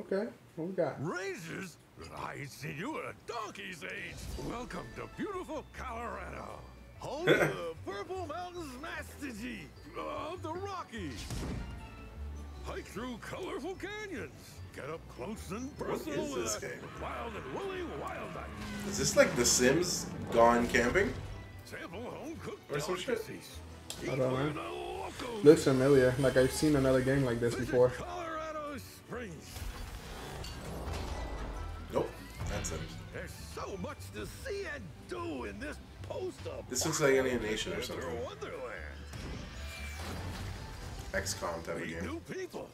Speaker 2: Okay, what we got?
Speaker 18: Razors? I see you at a donkey's age. Welcome to beautiful Colorado. Home of the Purple Mountains Master of the Rockies. Hike through colorful canyons. Get up close and personal with
Speaker 1: game?
Speaker 18: wild and woolly wildlife.
Speaker 1: Is this like The Sims gone camping?
Speaker 18: Sample home cooked
Speaker 1: Or some shit?
Speaker 2: I don't know. Looks familiar. Like I've seen another game like this before.
Speaker 18: Colorado Springs.
Speaker 1: Nope. That's it.
Speaker 18: There's so much to see and do in this post up.
Speaker 1: This looks like Alien Nation or something.
Speaker 18: Wonderland.
Speaker 1: XCOM type of game.
Speaker 18: new people.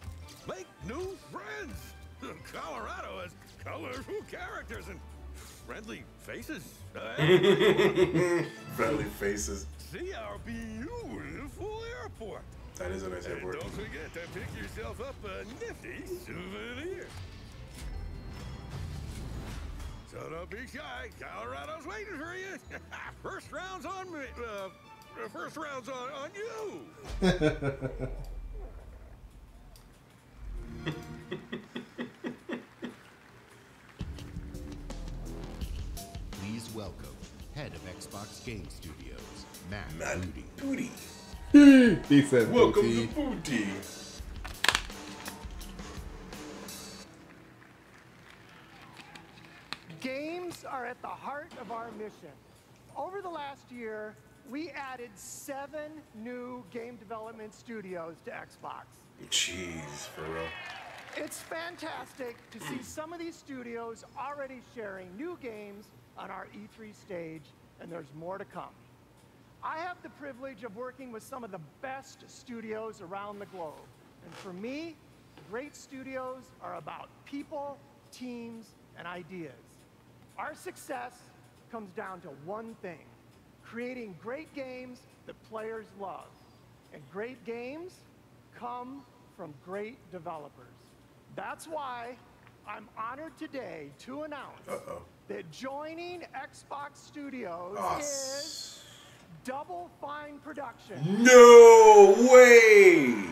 Speaker 18: Make new friends. Colorado has colorful characters and friendly faces.
Speaker 1: Friendly faces.
Speaker 18: See our beautiful airport.
Speaker 1: That is a nice
Speaker 18: And
Speaker 1: airport.
Speaker 18: don't forget to pick yourself up a nifty souvenir. So don't be shy. Colorado's waiting for you. first round's on me. Uh, first round's on, on you.
Speaker 6: Please welcome head of Xbox Game Studios, Matt,
Speaker 1: Matt
Speaker 6: Booty.
Speaker 1: Booty.
Speaker 2: he said
Speaker 1: Welcome
Speaker 2: booty.
Speaker 1: to Booty.
Speaker 14: Games are at the heart of our mission. Over the last year, we added seven new game development studios to Xbox.
Speaker 1: Jeez, for real.
Speaker 14: It's fantastic to see some of these studios already sharing new games on our E3 stage, and there's more to come. I have the privilege of working with some of the best studios around the globe. And for me, great studios are about people, teams, and ideas. Our success comes down to one thing creating great games that players love. And great games come from great developers. That's why I'm honored today to announce
Speaker 1: Uh-oh.
Speaker 14: That joining Xbox Studios
Speaker 1: Oh,
Speaker 14: is Double Fine Production.
Speaker 1: No way!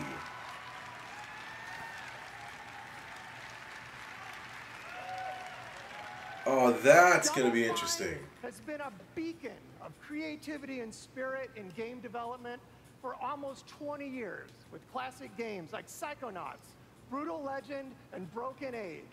Speaker 1: Oh, that's gonna be interesting.
Speaker 14: has been a beacon of creativity and spirit in game development for almost 20 years with classic games like Psychonauts, Brutal Legend, and Broken Age.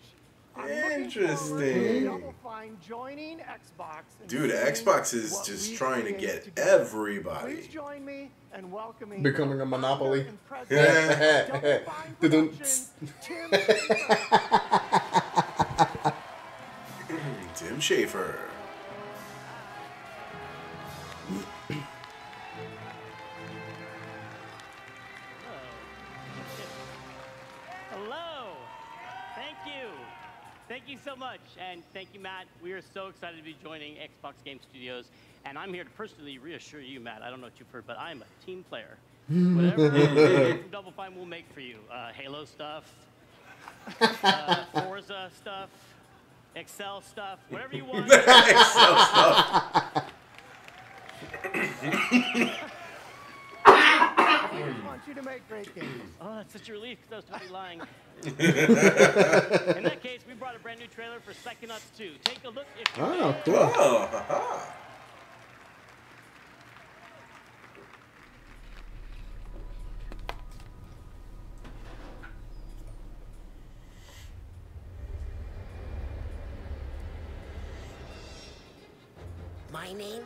Speaker 14: I'm looking forward to
Speaker 1: Interesting.
Speaker 14: Fine joining Xbox.
Speaker 1: Dude, Xbox is just trying to get
Speaker 14: together.
Speaker 1: everybody.
Speaker 14: Join me in
Speaker 2: Becoming a monopoly.
Speaker 14: president of Double Fine
Speaker 2: Dun-dun.
Speaker 14: Productions, Tim
Speaker 1: Tim Schafer.
Speaker 19: So much. And thank you, Matt. We are so excited to be joining Xbox Game Studios. And I'm here to personally reassure you, Matt. I don't know what you've heard, but I'm a team player. Whatever from Double Fine will make for you. Uh, Halo stuff, uh, Forza stuff, Excel stuff, whatever you want.
Speaker 1: Excel stuff.
Speaker 19: lying. In that case, we brought a brand new trailer for Psychonauts 2. Take a look if you
Speaker 2: Oh, cool.
Speaker 1: Oh, haha.
Speaker 20: My name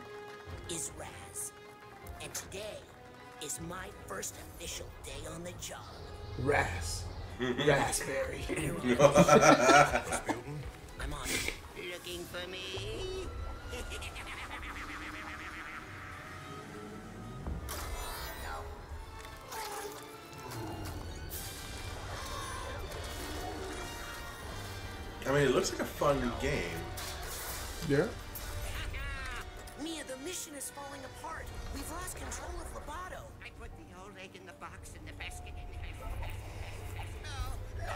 Speaker 20: is my first official day on the job.
Speaker 2: Ras. Raspberry.
Speaker 20: I'm on it. Looking for me?
Speaker 1: I mean, it looks like a fun game.
Speaker 2: Yeah.
Speaker 20: Mia, the mission is falling apart. We've lost control of Loboto. I put the old egg in the box in the basket. No, no,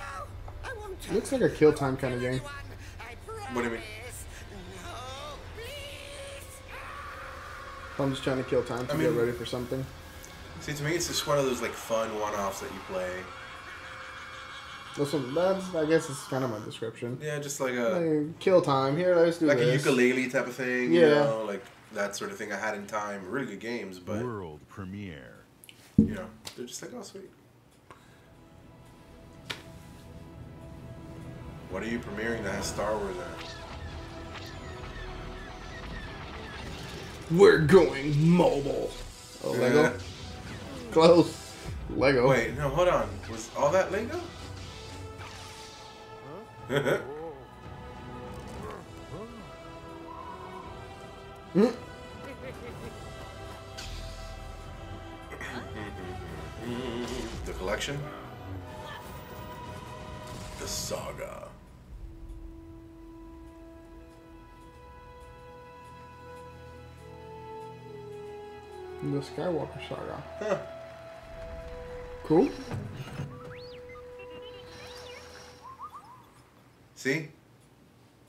Speaker 20: I won't
Speaker 2: Looks like a kill time kind of game.
Speaker 1: What do you mean?
Speaker 2: I'm just trying to kill time to
Speaker 1: I
Speaker 2: get ready for something.
Speaker 1: See, to me, it's just one of those like fun one-offs that you play.
Speaker 2: That's, what, that's I guess it's kind of my description.
Speaker 1: Yeah, just like a
Speaker 2: Like, kill time. Here, let's do
Speaker 1: like a ukulele type of thing. You
Speaker 2: Yeah.
Speaker 1: know, like that sort of thing. I had in time. Really good games, but
Speaker 21: World premiere.
Speaker 1: You know, they're just like, oh sweet. What are you premiering that has Star Wars in?
Speaker 2: We're going mobile. Oh, Lego.
Speaker 1: Yeah.
Speaker 2: Close. Lego.
Speaker 1: Wait, no, hold on. Was all that Lego? Hmm? The collection? The saga.
Speaker 2: The Skywalker saga. Cool.
Speaker 1: See?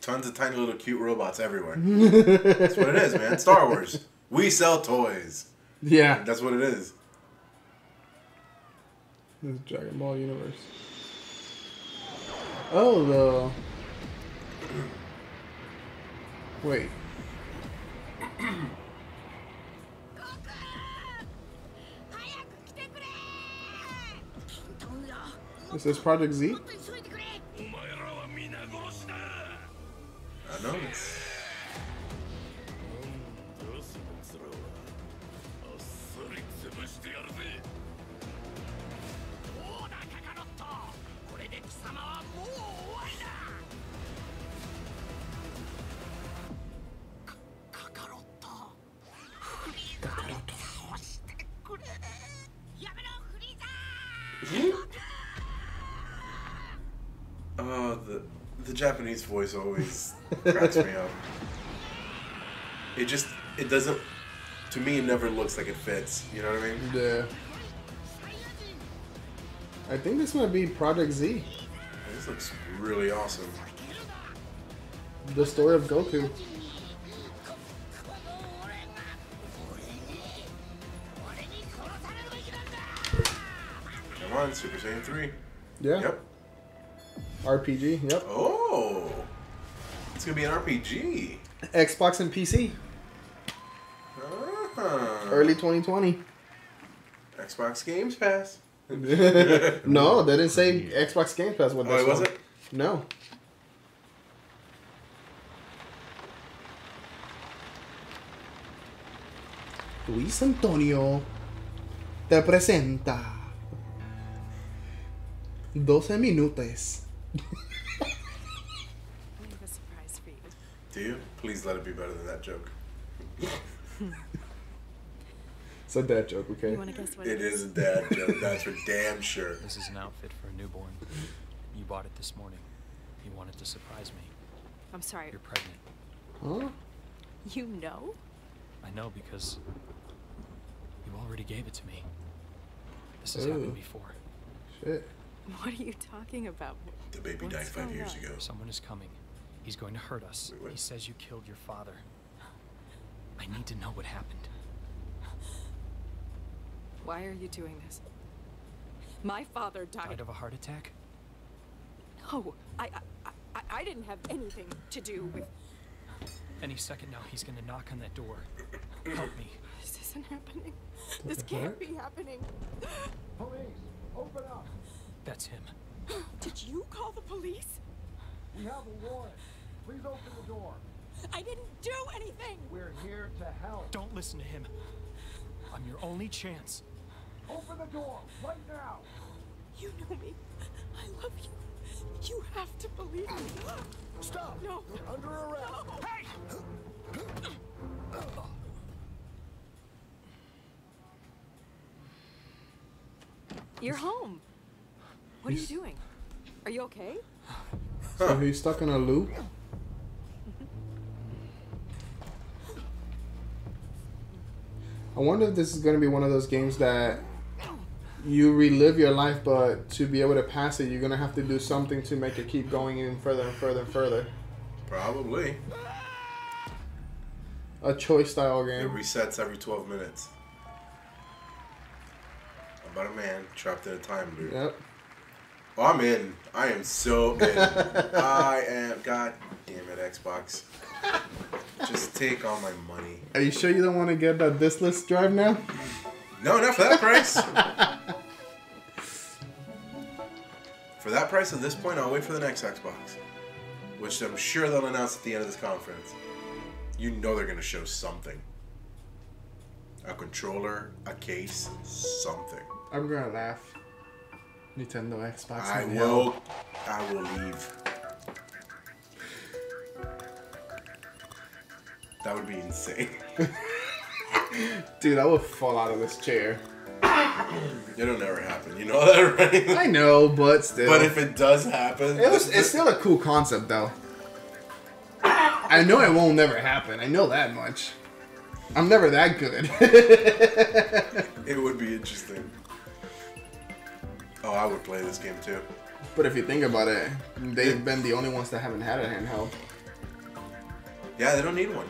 Speaker 1: Tons of tiny little cute robots everywhere. That's what it is, man. Star Wars. We sell toys.
Speaker 2: Yeah.
Speaker 1: That's what it is.
Speaker 2: This Dragon Ball universe. Oh, the. Wait. Is this is Project Z?
Speaker 1: I know it's. Voice always cracks me up. It just it doesn't to me it never looks like it fits. You know what I mean?
Speaker 2: Yeah. I think this might be Project Z.
Speaker 1: This looks really awesome.
Speaker 2: The story of Goku.
Speaker 1: Come on, Super Saiyan 3.
Speaker 2: Yeah.
Speaker 1: Yep.
Speaker 2: RPG. Yep.
Speaker 1: Oh. It's gonna be an RPG.
Speaker 2: Xbox and PC.
Speaker 1: Ah.
Speaker 2: Early 2020.
Speaker 1: Xbox Games Pass.
Speaker 2: no, they didn't say Xbox Game Pass with
Speaker 1: Oh, it wasn't?
Speaker 2: No. Luis Antonio te presenta 12 minutos.
Speaker 22: We have a surprise for you.
Speaker 1: Do you? Please let it be better than that joke.
Speaker 2: It's a dad joke, okay?
Speaker 22: You wanna guess what
Speaker 1: It
Speaker 22: it
Speaker 1: is
Speaker 22: is?
Speaker 1: a dad joke. That's for damn sure.
Speaker 23: This is an outfit for a newborn. You bought it this morning. You wanted to surprise me.
Speaker 22: I'm sorry.
Speaker 23: You're pregnant.
Speaker 2: Huh?
Speaker 22: You know?
Speaker 23: I know because you already gave it to me. This has
Speaker 2: Ooh.
Speaker 23: happened before.
Speaker 2: Shit.
Speaker 22: What are you talking about?
Speaker 1: The baby
Speaker 22: What's
Speaker 1: died five years
Speaker 22: on?
Speaker 1: ago.
Speaker 23: Someone is coming. He's going to hurt us. He says you killed your father. I need to know what happened.
Speaker 22: Why are you doing this?
Speaker 24: My father died.
Speaker 23: Died of a heart attack?
Speaker 24: No, I, I, I, I didn't have anything to do with.
Speaker 23: Any second now, he's gonna knock on that door. Help me.
Speaker 24: This isn't happening. This can't be happening.
Speaker 14: Police, open up.
Speaker 23: That's him.
Speaker 24: Did you call the police?
Speaker 14: We have a warrant. Please open the door.
Speaker 24: I didn't do anything.
Speaker 14: We're here to help.
Speaker 23: Don't listen to him. I'm your only chance.
Speaker 14: Open the door right now.
Speaker 24: You know me. I love you. You have to believe me.
Speaker 14: Stop.
Speaker 24: No.
Speaker 14: You're under arrest.
Speaker 24: Hey! You're home. What are you doing? Are you okay?
Speaker 2: So he's stuck in a loop. I wonder if this is gonna be one of those games that you relive your life, but to be able to pass it, you're gonna have to do something to make it keep going even further and further and further.
Speaker 1: Probably.
Speaker 2: A choice style game.
Speaker 1: It
Speaker 2: game.
Speaker 1: resets every 12 minutes. About a man trapped in a time loop.
Speaker 2: Yep.
Speaker 1: Oh, I'm in. I am so in. I am. God damn it, Xbox. Just take all my money.
Speaker 2: Are you sure you don't want to get that diskless drive now?
Speaker 1: No, not for that price. for that price at this point, I'll wait for the next Xbox, which I'm sure they'll announce at the end of this conference. You know they're gonna show something. A controller, a case, something.
Speaker 2: I'm gonna laugh. Nintendo Xbox.
Speaker 1: I will. I will leave. That would be insane.
Speaker 2: Dude, I would fall out of this chair.
Speaker 1: It'll never happen. You know that, right?
Speaker 2: I know, but still.
Speaker 1: But if it does happen,
Speaker 2: It was, it's still a cool concept, though. I know it won't never happen. I know that much. I'm never that good.
Speaker 1: it would be interesting. Oh, I would play this game too.
Speaker 2: but if you think about it, they've been the only ones that haven't had a handheld.
Speaker 1: Yeah, they don't need one.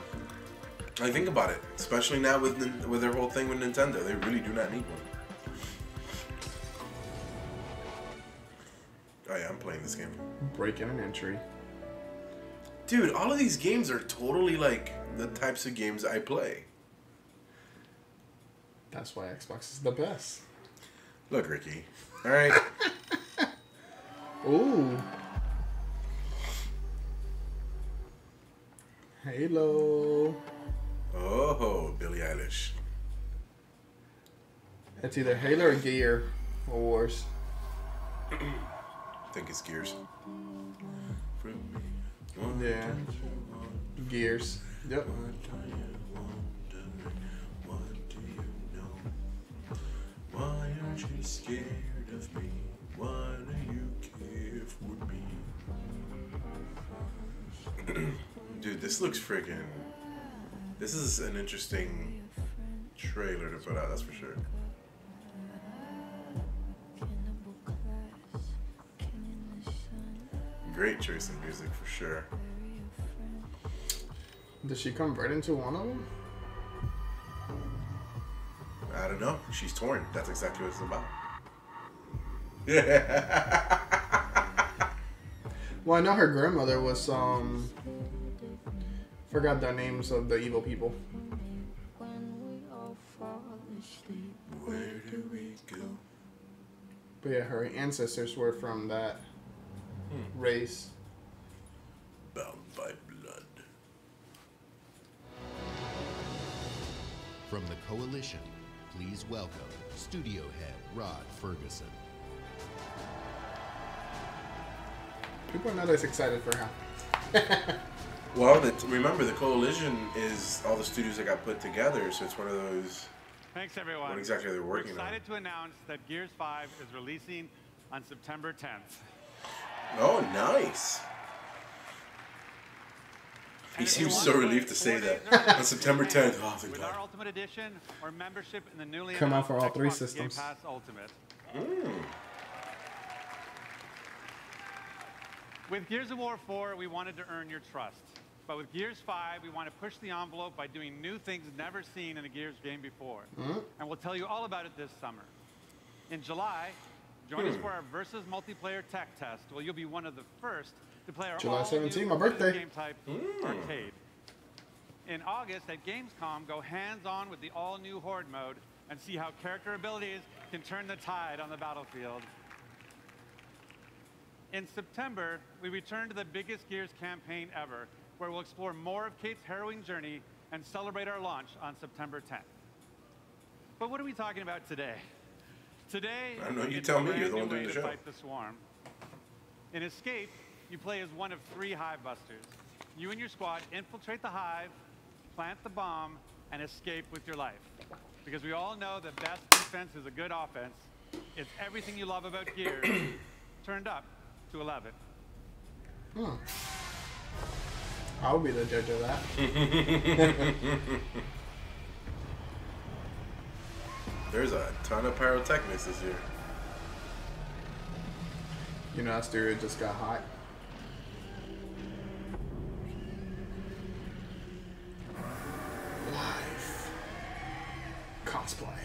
Speaker 1: I think about it, especially now with with their whole thing with Nintendo, they really do not need one. Oh yeah, I'm playing this game.
Speaker 2: Break in an entry.
Speaker 1: Dude, all of these games are totally like the types of games I play.
Speaker 2: That's why Xbox is the best.
Speaker 1: Look, Ricky. All right.
Speaker 2: Ooh. Halo.
Speaker 1: Oh, Billie Eilish.
Speaker 2: It's either Halo or Gear or Wars.
Speaker 1: I think it's Gears.
Speaker 2: Yeah. Gears. Yep.
Speaker 1: Why aren't you scared of me? Why do you care for me? Dude, this looks freaking. This is an interesting trailer to put out, that's for sure. Great choice in music for sure.
Speaker 2: Does she convert into one of them?
Speaker 1: I don't know. She's torn. That's exactly what it's about. Yeah.
Speaker 2: Well, I know her grandmother was um. Forgot the names of the evil people.
Speaker 1: Where do we go?
Speaker 2: But yeah, her ancestors were from that race.
Speaker 1: Bound by blood.
Speaker 15: From the Coalition, please welcome studio head Rod Ferguson.
Speaker 2: People are not as excited for her.
Speaker 1: Well, the, remember the coalition is all the studios that got put together, so it's one of those.
Speaker 25: Thanks, everyone.
Speaker 1: What exactly are they're working
Speaker 25: We're
Speaker 1: on?
Speaker 25: excited to announce that Gears 5 is releasing on September 10th.
Speaker 1: Oh, nice. He seems so relieved to say that on September 10th. Oh, thank God.
Speaker 25: our Ultimate Edition or membership in the newly
Speaker 2: Come out for all three systems.
Speaker 25: Game Pass Ultimate.
Speaker 1: Mm.
Speaker 25: With Gears of War 4, we wanted to earn your trust. But with Gears 5, we want to push the envelope by doing new things never seen in a Gears game before.
Speaker 2: Mhm.
Speaker 25: And we'll tell you all about it this summer. In July, Join us
Speaker 2: Hmm.
Speaker 25: for our Versus multiplayer tech test. Well, you'll be one of the first to play our
Speaker 2: July
Speaker 25: all
Speaker 2: 17, my birthday.
Speaker 25: game type
Speaker 2: Mm.
Speaker 25: arcade. In August at Gamescom, go hands-on with the all-new Horde mode and see how character abilities can turn the tide on the battlefield. In September, we return to the biggest Gears campaign ever, where we'll explore more of Kait's harrowing journey and celebrate our launch on September 10th. But what are we talking about today? Today,
Speaker 1: I know, you tell me, you're the one doing the show.
Speaker 25: Fight the swarm. In Escape, you play as one of three Hive Busters. You and your squad infiltrate the Hive, plant the bomb, and escape with your life. Because we all know that best defense is a good offense. It's everything you love about Gears turned up to 11.
Speaker 2: Hmm. I'll be the judge of that.
Speaker 1: There's a ton of pyrotechnics this year.
Speaker 2: You know, Asteria just got hot. Life. Cosplay.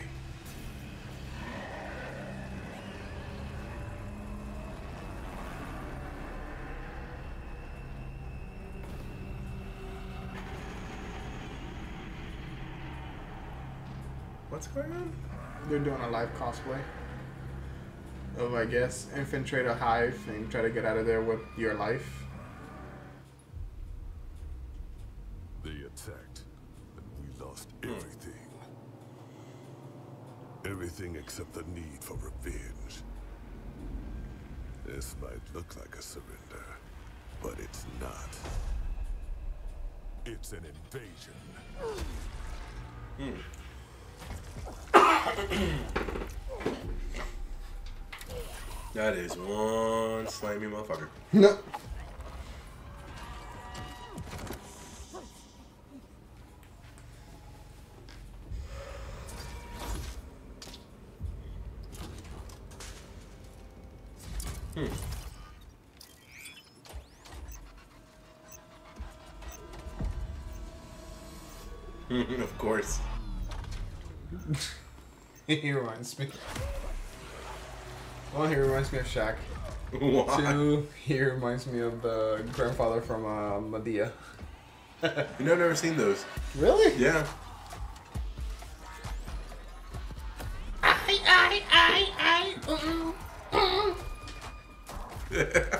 Speaker 1: What's going on?
Speaker 2: They're doing a live cosplay of, I guess, infiltrate a hive and try to get out of there with your life.
Speaker 12: They attacked, and we lost hmm. everything. Everything except the need for revenge. This might look like a surrender, but it's not. It's an invasion. Hmm.
Speaker 1: That is one slimy motherfucker.
Speaker 2: No. he reminds me. One, he reminds me of Shaq.
Speaker 1: Why?
Speaker 2: Two, he reminds me of the grandfather from uh, Madea.
Speaker 1: You know, I've never seen those.
Speaker 2: Really?
Speaker 1: Yeah.
Speaker 20: I, I, I, I, mm, mm.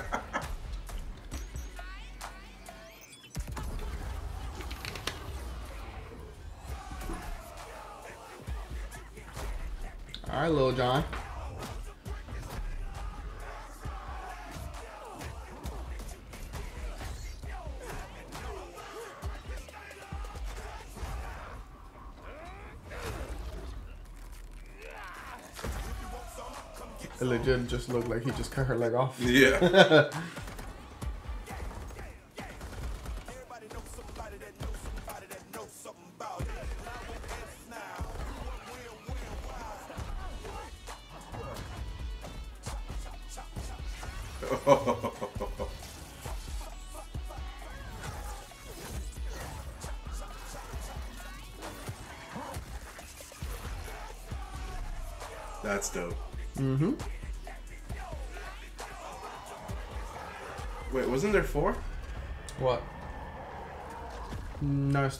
Speaker 2: Legit just looked like he just cut her leg off.
Speaker 1: Yeah.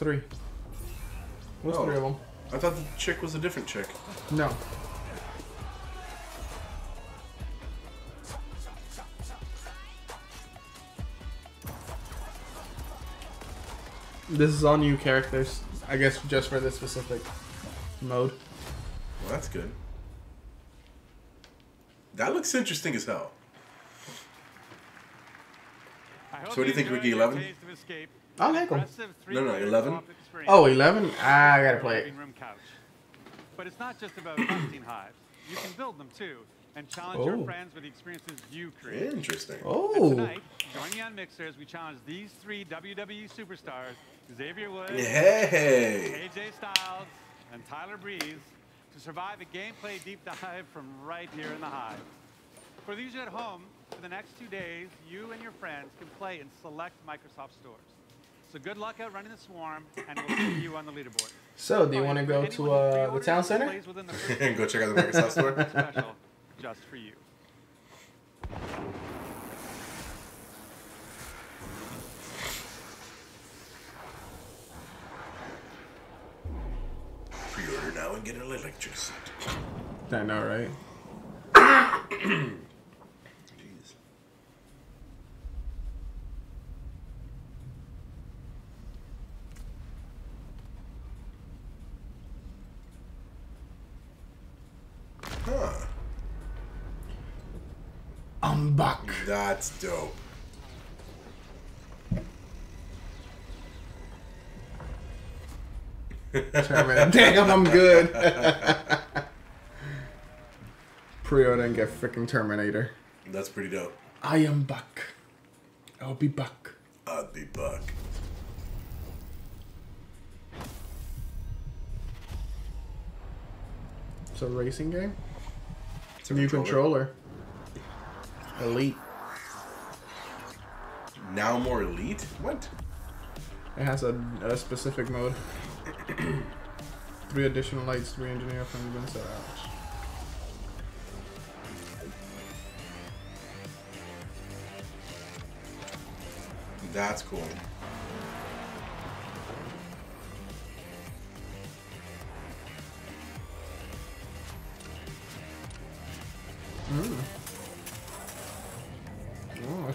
Speaker 2: No, it's three. What's
Speaker 1: Oh.
Speaker 2: three of oh. them?
Speaker 1: I thought the chick was a different chick.
Speaker 2: No. This is all new characters. I guess just for this specific mode.
Speaker 1: Well, that's good. That looks interesting as hell. So what do you think, Ricky? Eleven?
Speaker 2: I like 'em.
Speaker 1: No, no, eleven.
Speaker 2: Oh, 11? Ah, I gotta play it.
Speaker 25: Living room couch. But it's not just about hunting hives. You can build them too and challenge
Speaker 2: Oh.
Speaker 25: your friends with the experiences you create.
Speaker 1: Interesting.
Speaker 2: Oh.
Speaker 25: And tonight, join me on Mixer as we challenge these three WWE superstars, Xavier Woods,
Speaker 1: Hey.
Speaker 25: AJ Styles, and Tyler Breeze, to survive a gameplay deep dive from right here in the Hive. For those of you at home, for the next two days, you and your friends can play in select Microsoft stores. So good luck out running the swarm, and we'll see you on the leaderboard.
Speaker 2: So, do you want to go to uh, the town center?
Speaker 1: And go check out the Microsoft store.
Speaker 25: Special, just for you.
Speaker 1: Pre-order now and get an electric suit.
Speaker 2: I know, right?
Speaker 1: That's dope.
Speaker 2: Terminator. Damn, I'm good. Pre-order and get freaking Terminator.
Speaker 1: That's pretty dope.
Speaker 2: I am back. I'll be back.
Speaker 1: I'll be back.
Speaker 2: It's a racing game.
Speaker 1: It's a
Speaker 2: New
Speaker 1: controller.
Speaker 2: controller. Elite.
Speaker 1: Now more elite? What?
Speaker 2: It has a, a specific mode. three additional lights, three engineer from Vincent Ouch.
Speaker 1: That's cool.
Speaker 2: Mm.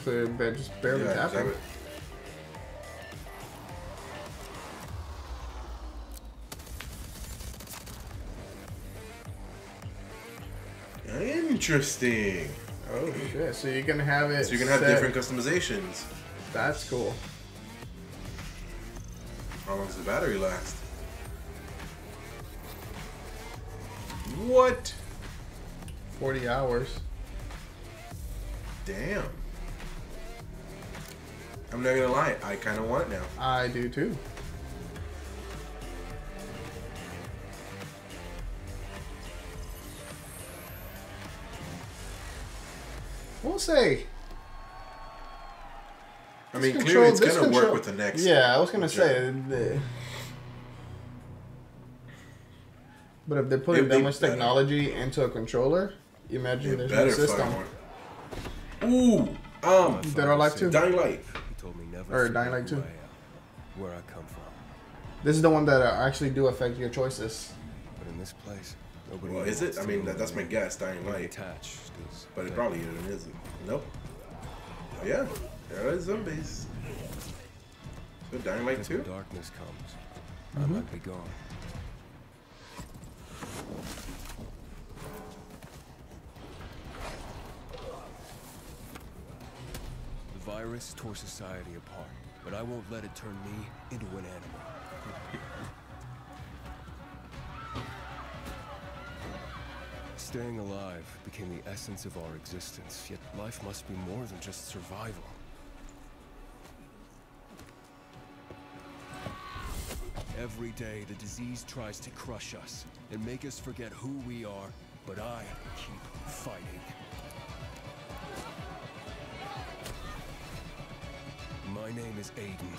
Speaker 2: Said that just barely
Speaker 1: Yeah, it. Interesting.
Speaker 2: Oh shit! So you can have it.
Speaker 1: So you can have
Speaker 2: set-
Speaker 1: different customizations.
Speaker 2: That's cool.
Speaker 1: How long does the battery last? What?
Speaker 2: Forty hours.
Speaker 1: Damn. I'm not gonna lie, I kind of want it now.
Speaker 2: I do too. We'll say.
Speaker 1: I mean,
Speaker 2: control-
Speaker 1: clearly it's gonna work with the next.
Speaker 2: Yeah, I was gonna say. the- But if they're putting
Speaker 1: It'd
Speaker 2: that much
Speaker 1: better.
Speaker 2: technology into a controller, imagine
Speaker 1: It
Speaker 2: there's no system.
Speaker 1: Ooh, um,
Speaker 2: Dead or Alive 2?
Speaker 1: Dying Light.
Speaker 6: He told me never
Speaker 2: Or
Speaker 6: forget
Speaker 2: Dying Light 2.
Speaker 6: I am, where I come from.
Speaker 2: This is the one that uh, actually do affect your choices.
Speaker 6: But in this place, nobody
Speaker 1: Well, is it? I mean, that, that's my guess. Dying
Speaker 6: Being
Speaker 1: Light.
Speaker 6: Attached
Speaker 1: But it probably isn't. Is it? Nope. Oh, yeah, there are zombies. So Dying Light
Speaker 6: As
Speaker 1: 2?
Speaker 6: darkness comes,
Speaker 2: Mhm.
Speaker 6: I might be gone. Virus tore society apart, but I won't let it turn me into an animal. Staying alive became the essence of our existence, yet life must be more than just survival. Every day, the disease tries to crush us and make us forget who we are, but I keep fighting. My name is Aiden,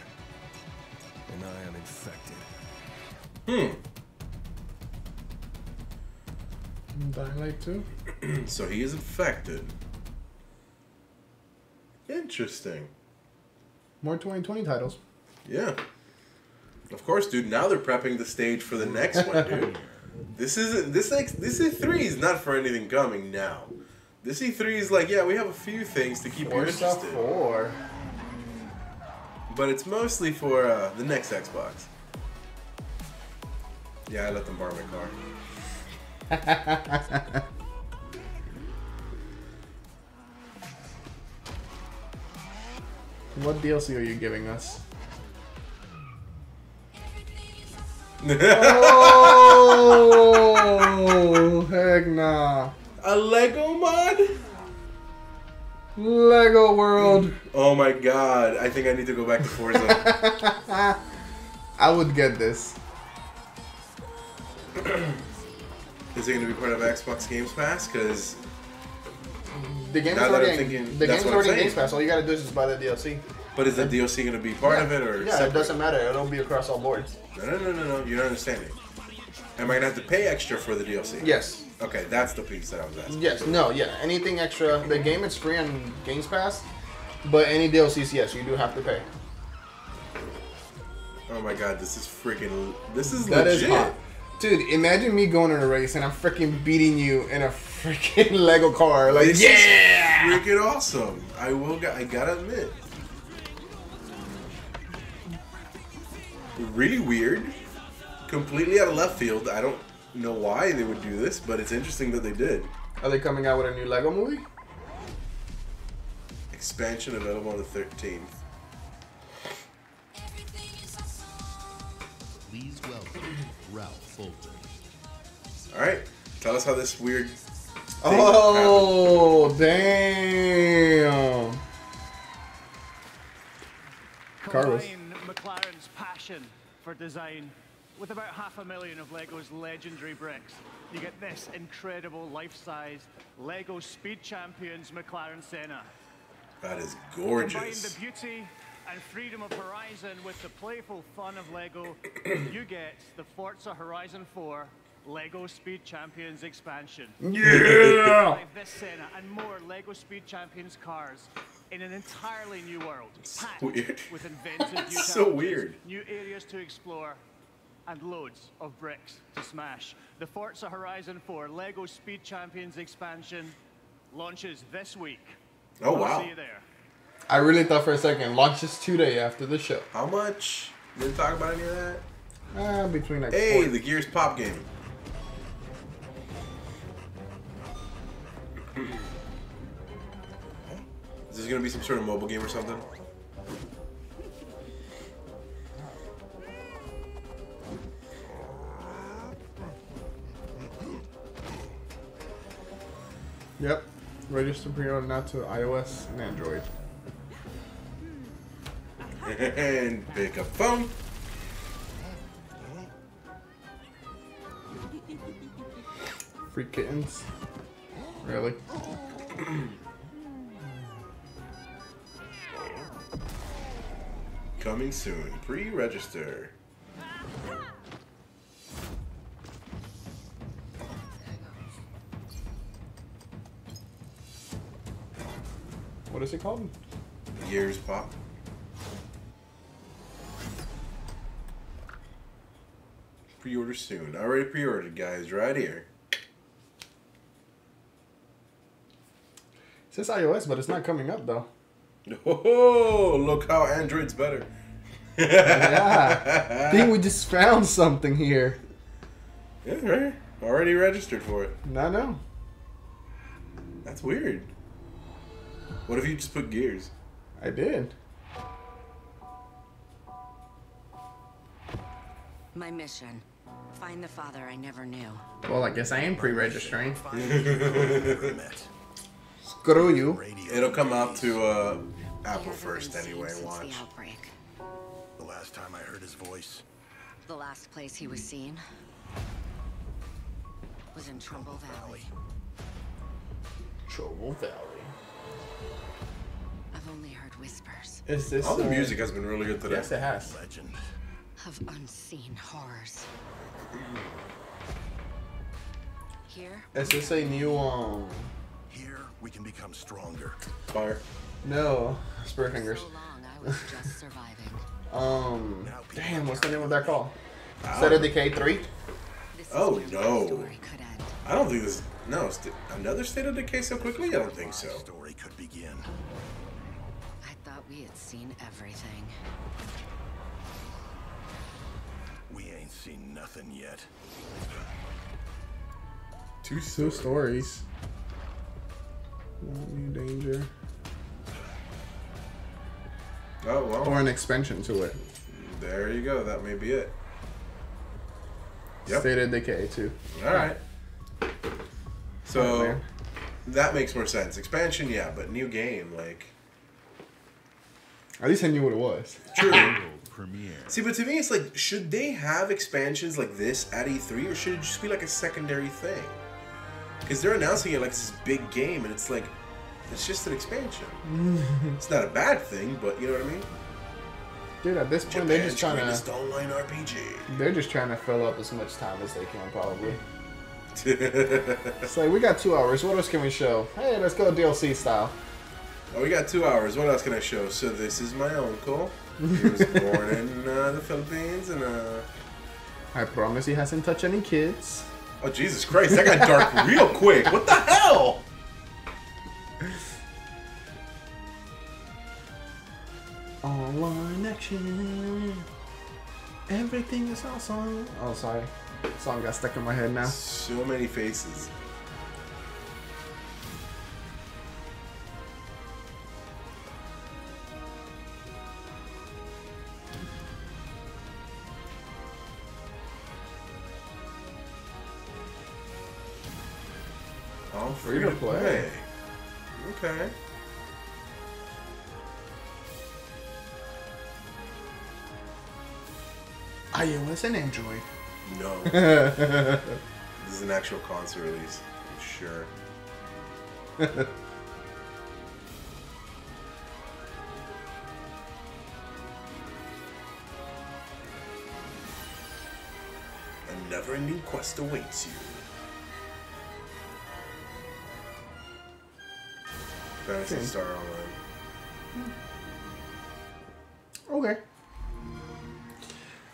Speaker 6: and I am infected.
Speaker 1: Hmm.
Speaker 2: Dying Light 2?
Speaker 1: so he is infected. Interesting.
Speaker 2: More 2020 titles.
Speaker 1: Yeah. Of course, dude. Now they're prepping the stage for the next one, dude. This isn't this like this E3 is not for anything coming now. This E3 is like, yeah, we have a few things to keep you
Speaker 2: Forza
Speaker 1: interested.
Speaker 2: 4.
Speaker 1: But it's mostly for uh, the next Xbox. Yeah, I let them borrow my car.
Speaker 2: What DLC are you giving us? oh, heck nah.
Speaker 1: A Lego mod?
Speaker 2: Lego World.
Speaker 1: Oh my god, I think I need to go back to Forza.
Speaker 2: I would get this.
Speaker 1: is it going to be part of Xbox Games Pass? Because
Speaker 2: The game is already in,
Speaker 1: thinking-
Speaker 2: the game's already in
Speaker 1: saying.
Speaker 2: Game Pass. All you gotta do is just buy the DLC.
Speaker 1: But is the DLC going to be part
Speaker 2: yeah.
Speaker 1: of it or
Speaker 2: Yeah,
Speaker 1: separate?
Speaker 2: it doesn't matter. It'll be across all boards.
Speaker 1: No, no, no, no, no. You're not understanding. Am I gonna have to pay extra for the DLC?
Speaker 2: Yes.
Speaker 1: Okay, that's the piece that I was asking.
Speaker 2: Yes, no, yeah. Anything extra, the game is free on Games Pass, but any DLCs, yes, you do have to pay.
Speaker 1: Oh my god, this is freaking. This is
Speaker 2: That is
Speaker 1: legit.
Speaker 2: hot. Dude, imagine me going in a race and I'm freaking beating you in a freaking Lego car. Like,
Speaker 1: This
Speaker 2: yeah!
Speaker 1: is freaking awesome. I will. I gotta admit. Really weird. Completely out of left field. I don't know why they would do this, but it's interesting that they did.
Speaker 2: Are they coming out with a new Lego movie?
Speaker 1: Expansion available on the 13th.
Speaker 15: Please welcome Ralph Fulton.
Speaker 1: All right, tell us how this weird. thing
Speaker 2: Oh, damn. Carlos.
Speaker 26: Combine McLaren's passion for design with about half a million of Lego's legendary bricks. You get this incredible life-size Lego Speed Champions McLaren Senna.
Speaker 1: That is gorgeous.
Speaker 26: Combine the beauty and freedom of Horizon with the playful fun of Lego, you get the Forza Horizon 4 Lego Speed Champions expansion.
Speaker 2: Yeah!
Speaker 26: This Senna and more Lego Speed Champions cars in an entirely new world, packed
Speaker 1: weird.
Speaker 26: with inventive new
Speaker 1: so weird.
Speaker 26: new areas to explore, and loads of bricks to smash. The Forza Horizon 4 Lego Speed Champions expansion launches this week.
Speaker 1: Oh,
Speaker 26: I'll
Speaker 1: wow.
Speaker 26: See you there.
Speaker 2: I really thought for a second, launches today after the show.
Speaker 1: How much? Didn't talk about any of that.
Speaker 2: Uh, between like
Speaker 1: Hey,
Speaker 2: 40.
Speaker 1: the Gears Pop game. Is this gonna be some sort of mobile game or something?
Speaker 2: Yep. Register pre-order now to iOS and Android.
Speaker 1: and pick up phone.
Speaker 2: Free kittens. Really?
Speaker 1: Coming soon. Pre-register.
Speaker 2: Ah, What is it called?
Speaker 1: Gears Pop. Pre-order soon. Already pre-ordered, guys. Right here.
Speaker 2: It says iOS, but it's not coming up though.
Speaker 1: Oh, look how Android's better.
Speaker 2: yeah. I think we just found something here.
Speaker 1: Yeah, right. Already registered for it.
Speaker 2: No, no.
Speaker 1: That's weird. What if you just put gears?
Speaker 2: I did.
Speaker 27: My mission. Find the father I never knew.
Speaker 2: Well, I guess I am pre-registering. Screw you.
Speaker 1: It'll come out to uh, Apple first anyway. Watch.
Speaker 27: Outbreak.
Speaker 10: The last time I heard his voice,
Speaker 27: The last place he was seen was in Trumbull Valley.
Speaker 2: Trouble Valley.
Speaker 27: I've only heard whispers
Speaker 2: Is this?
Speaker 1: All the
Speaker 2: uh,
Speaker 1: music has been really good today.
Speaker 2: Yes, it has.
Speaker 10: legend.
Speaker 27: of unseen horrors. Here,
Speaker 2: Is this a new um?
Speaker 10: Here, we can become stronger.
Speaker 1: Fire.
Speaker 2: No, Spirit Fingers.
Speaker 27: so long I was just surviving.
Speaker 2: Um, damn, what's the name of that call?
Speaker 1: I
Speaker 2: State of
Speaker 1: don't-
Speaker 2: Decay three.
Speaker 1: Oh no.
Speaker 27: story could end.
Speaker 1: I don't think this. No, st- another state of decay so quickly. I don't think so.
Speaker 10: Story could begin.
Speaker 27: I thought we had seen everything.
Speaker 10: We ain't seen nothing yet.
Speaker 1: Two
Speaker 2: Two
Speaker 1: stories.
Speaker 2: stories. New danger.
Speaker 1: Oh well.
Speaker 2: Or an expansion to it.
Speaker 1: There you go. That may be it. Yep.
Speaker 2: State of Decay too.
Speaker 1: All right. So
Speaker 2: man.
Speaker 1: that makes more sense. Expansion, yeah, but new game, like
Speaker 2: At least I knew what it was.
Speaker 1: true.
Speaker 15: Premiere.
Speaker 1: See, but to me, it's like, should they have expansions like this at E3, or should it just be like a secondary thing? Because they're announcing it like this big game, and it's like, it's just an expansion. it's not a bad thing, but you know what I mean.
Speaker 2: Dude, at this point, they're just trying
Speaker 1: greatest
Speaker 2: to.
Speaker 1: online RPG.
Speaker 2: They're just trying to fill up as much time as they can, probably. it's like we got two hours. What else can we show? Hey, let's go DLC style.
Speaker 1: Oh, we got two hours. What else can I show? So this is my uncle. He was born in uh, the Philippines, and uh,
Speaker 2: I promise he hasn't touched any kids.
Speaker 1: oh Jesus Christ, that got dark real quick. What the hell?
Speaker 2: Online action. Everything is awesome. Oh, sorry. Song got stuck in my head now.
Speaker 1: So many faces. Free to play. Okay.
Speaker 2: iOS and Android.
Speaker 1: No. this is an actual console release. I'm sure. A never-ending quest awaits you. Fantasy
Speaker 2: Okay.
Speaker 1: Star Online.
Speaker 2: Okay.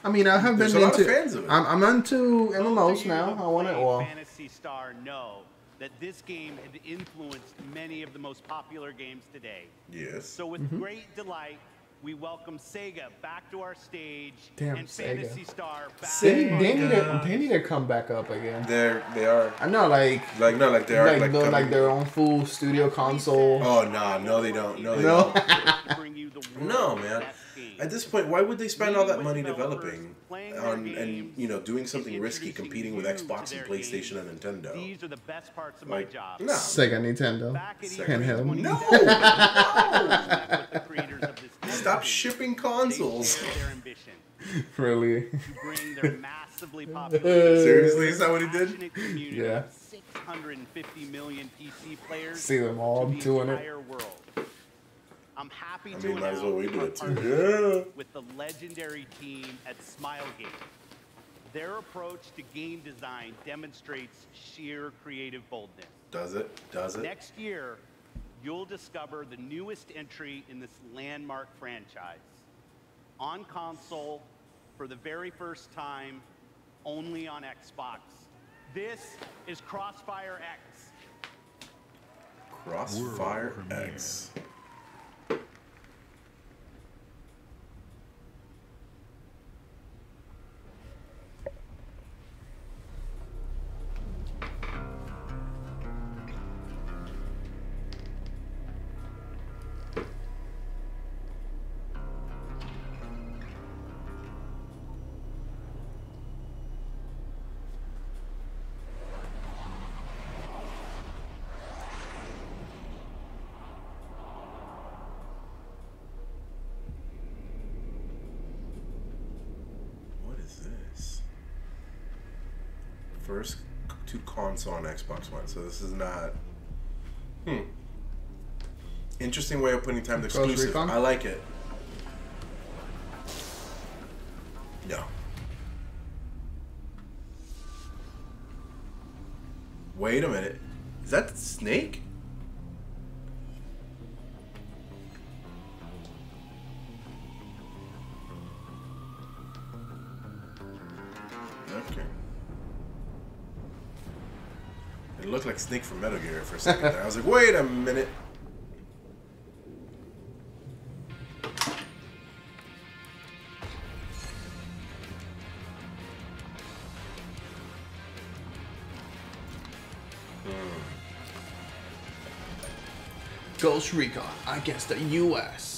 Speaker 2: I mean, I have
Speaker 1: There's
Speaker 2: been
Speaker 1: a lot of
Speaker 2: into.
Speaker 1: fans of it.
Speaker 2: I'm, I'm into MMOs now. I want it. all.
Speaker 9: Phantasy Star know that this game had influenced many of the most popular games today.
Speaker 1: Yes.
Speaker 9: So with
Speaker 2: Mhm.
Speaker 9: great delight, we welcome Sega back to our stage
Speaker 2: Damn,
Speaker 9: and
Speaker 2: Sega.
Speaker 9: Phantasy Star back.
Speaker 2: they, they need to they need to come back up again.
Speaker 1: They're they are.
Speaker 2: I know, like
Speaker 1: Like no, like they are
Speaker 2: like,
Speaker 1: like,
Speaker 2: the- like their own full studio console.
Speaker 1: Oh no, no they don't. No, they
Speaker 2: No.
Speaker 1: don't. no, man. At this point, why would they spend all that money developing on and you know doing something risky, competing with Xbox and PlayStation and Nintendo?
Speaker 9: These are the best parts of
Speaker 1: Like,
Speaker 9: my job.
Speaker 1: no.
Speaker 2: Sega Nintendo handheld.
Speaker 1: No. Stop shipping consoles.
Speaker 9: Their ambition
Speaker 2: really?
Speaker 9: to bring massively popular.
Speaker 1: Seriously, is that what he did?
Speaker 2: Yeah.
Speaker 9: 650 million PC players
Speaker 2: See them all
Speaker 9: to the
Speaker 2: doing it.
Speaker 9: world. I'm happy
Speaker 1: I
Speaker 9: to
Speaker 1: mean, might as well we do it too. Yeah.
Speaker 9: with the legendary team at Smilegate. Their approach to game design demonstrates sheer creative boldness.
Speaker 1: Does it? Does it?
Speaker 9: Next year, you'll discover the newest entry in this landmark franchise. On console, for the very first time, only on Xbox. This is Crossfire X.
Speaker 1: Crossfire X. First to console on Xbox One, so this is not. Hmm. Interesting way of putting time to exclusive. I like it. No. Wait a minute. Second there. I was like, wait a minute. Hmm.
Speaker 2: Ghost Recon against the U.S.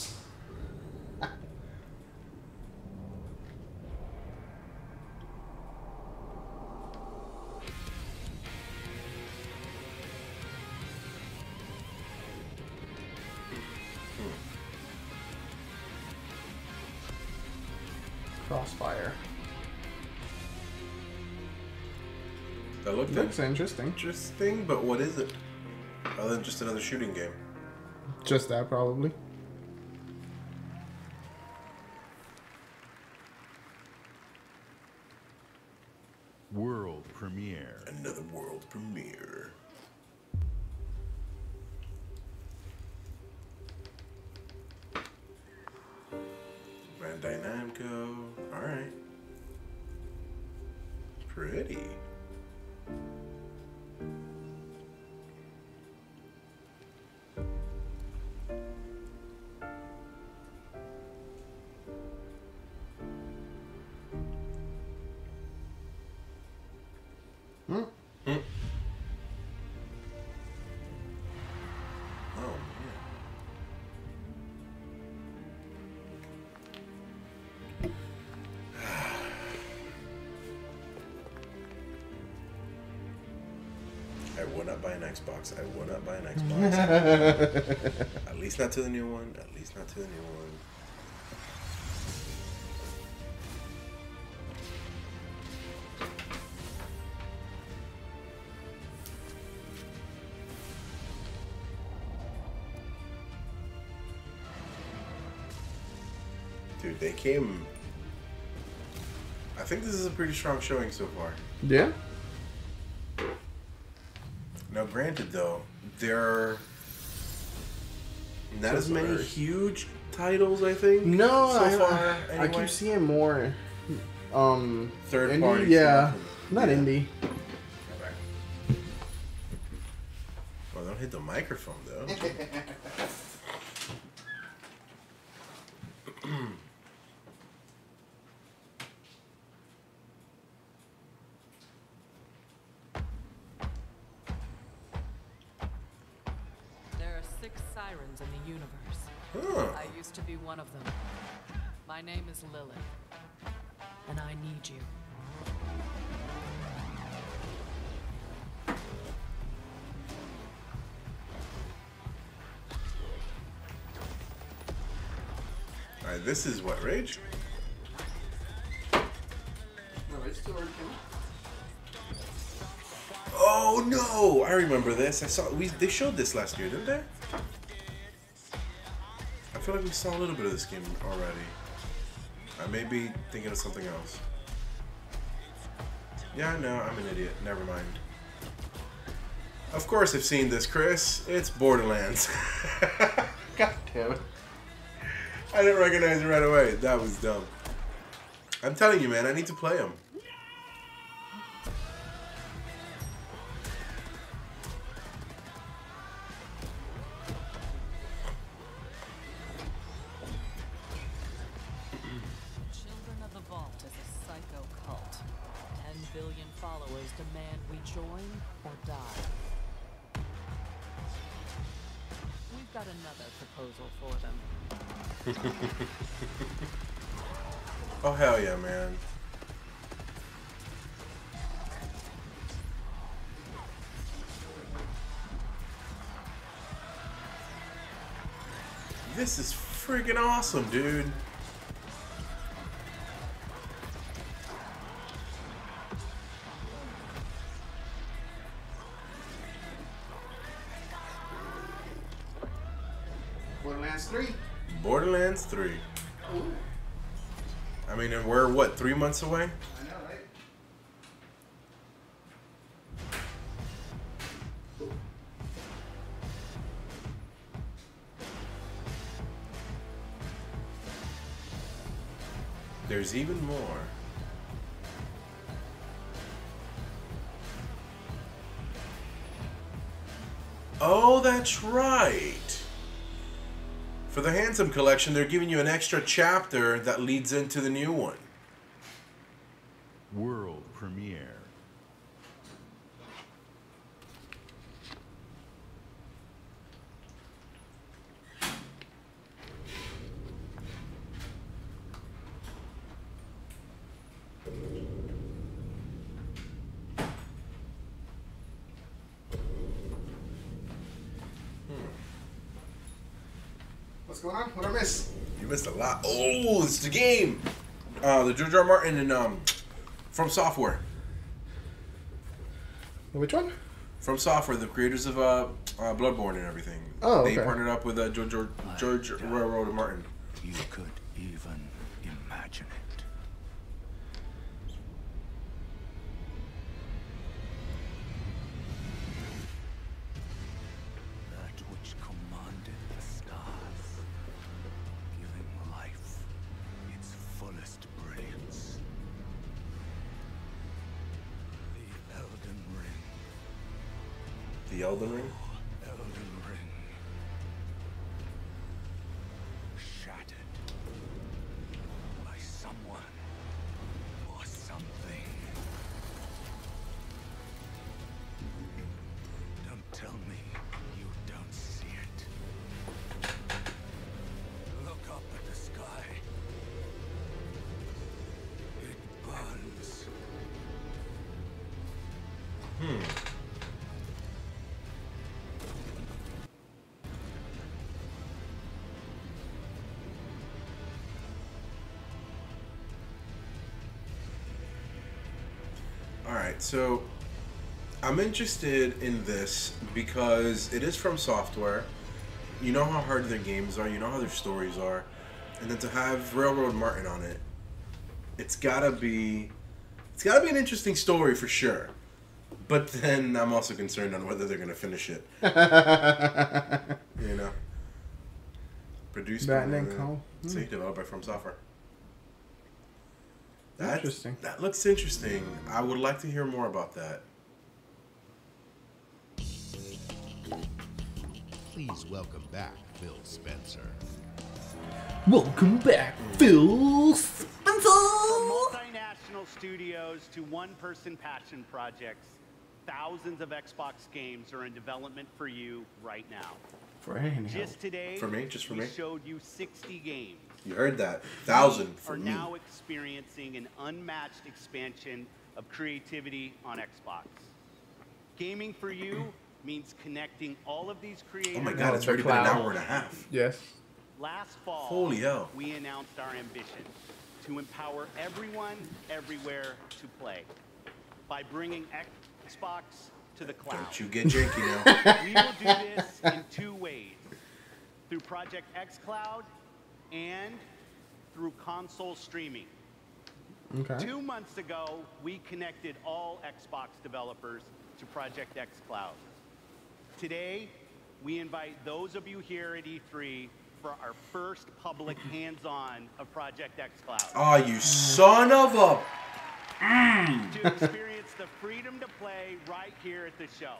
Speaker 1: That looked
Speaker 2: looks in interesting.
Speaker 1: Interesting, but what is it? Other than just another shooting game.
Speaker 2: Just that, probably.
Speaker 15: World premiere.
Speaker 1: Another world premiere. Will not buy an Xbox. I will not buy an Xbox. at least not to the new one. At least not to the new one. Dude, they came. I think this is a pretty strong showing so far.
Speaker 2: Yeah.
Speaker 1: Now, granted, though, there are not as many huge titles. I think.
Speaker 2: No,
Speaker 1: so
Speaker 2: I,
Speaker 1: far.
Speaker 2: I
Speaker 1: anyway.
Speaker 2: keep seeing more. Um,
Speaker 1: Third
Speaker 2: indie,
Speaker 1: party
Speaker 2: Yeah,
Speaker 1: stuff.
Speaker 2: not
Speaker 1: Yeah.
Speaker 2: indie.
Speaker 1: This is what rage. Oh no! I remember this. I saw we they showed this last year, didn't they? I feel like we saw a little bit of this game already. I may be thinking of something else. Yeah, no, I'm an idiot. Never mind. Of course I've seen this, Chris. It's Borderlands. God damn it. I didn't recognize it right away. That was dumb. I'm telling you, man, I need to play them. Oh hell yeah, man. This is freaking awesome, dude. Three months away? There's even more. Oh, that's right. For the Handsome Collection, they're giving you an extra chapter that leads into the new one.
Speaker 15: World premiere.
Speaker 2: What's going on? What I miss?
Speaker 1: You missed a lot. Oh, it's the game. Uh, the George R. R. Martin and um, from Software.
Speaker 2: Which one?
Speaker 1: From Software, the creators of uh, uh Bloodborne and everything.
Speaker 2: Oh, okay.
Speaker 1: They partnered up with uh, George George, George R. R. Martin.
Speaker 17: You could
Speaker 1: so I'm interested in this because it is from software. You know how hard their games are, you know how their stories are, and then to have Railroad Martin on it, it's gotta be, it's gotta be an interesting story for sure. But then I'm also concerned on whether they're gonna finish it. you know, produced by
Speaker 2: Batman
Speaker 1: uh,
Speaker 2: Call?
Speaker 1: see,
Speaker 2: Hmm.
Speaker 1: developed by From Software. That's-
Speaker 2: Interesting.
Speaker 1: That looks interesting. I would like to hear more about that.
Speaker 15: Please welcome back Phil Spencer.
Speaker 2: Welcome back, Phil Spencer!
Speaker 9: From multinational studios to one-person passion projects, thousands of Xbox games are in development for you right now.
Speaker 2: For anyhow.
Speaker 9: Just today,
Speaker 1: For me? Just for
Speaker 9: we
Speaker 1: me?
Speaker 9: showed you 60 games.
Speaker 1: You heard that? Thousand
Speaker 9: We
Speaker 1: for
Speaker 9: are
Speaker 1: me.
Speaker 9: now experiencing an unmatched expansion of creativity on Xbox. Gaming for you means connecting all of these creators.
Speaker 1: Oh my god, it's already been an hour and a half.
Speaker 2: Yes.
Speaker 9: Last fall,
Speaker 1: Holy hell.
Speaker 9: we announced our ambition to empower everyone, everywhere to play by bringing Xbox to the cloud.
Speaker 1: Don't you get janky now.
Speaker 9: we will do this in two ways through Project xCloud and through console streaming.
Speaker 2: Okay.
Speaker 9: Two months ago, we connected all Xbox developers to Project xCloud. Today, we invite those of you here at E3 for our first public hands-on of Project xCloud.
Speaker 1: Oh, you son of a. Mm.
Speaker 9: to experience the freedom to play right here at the show.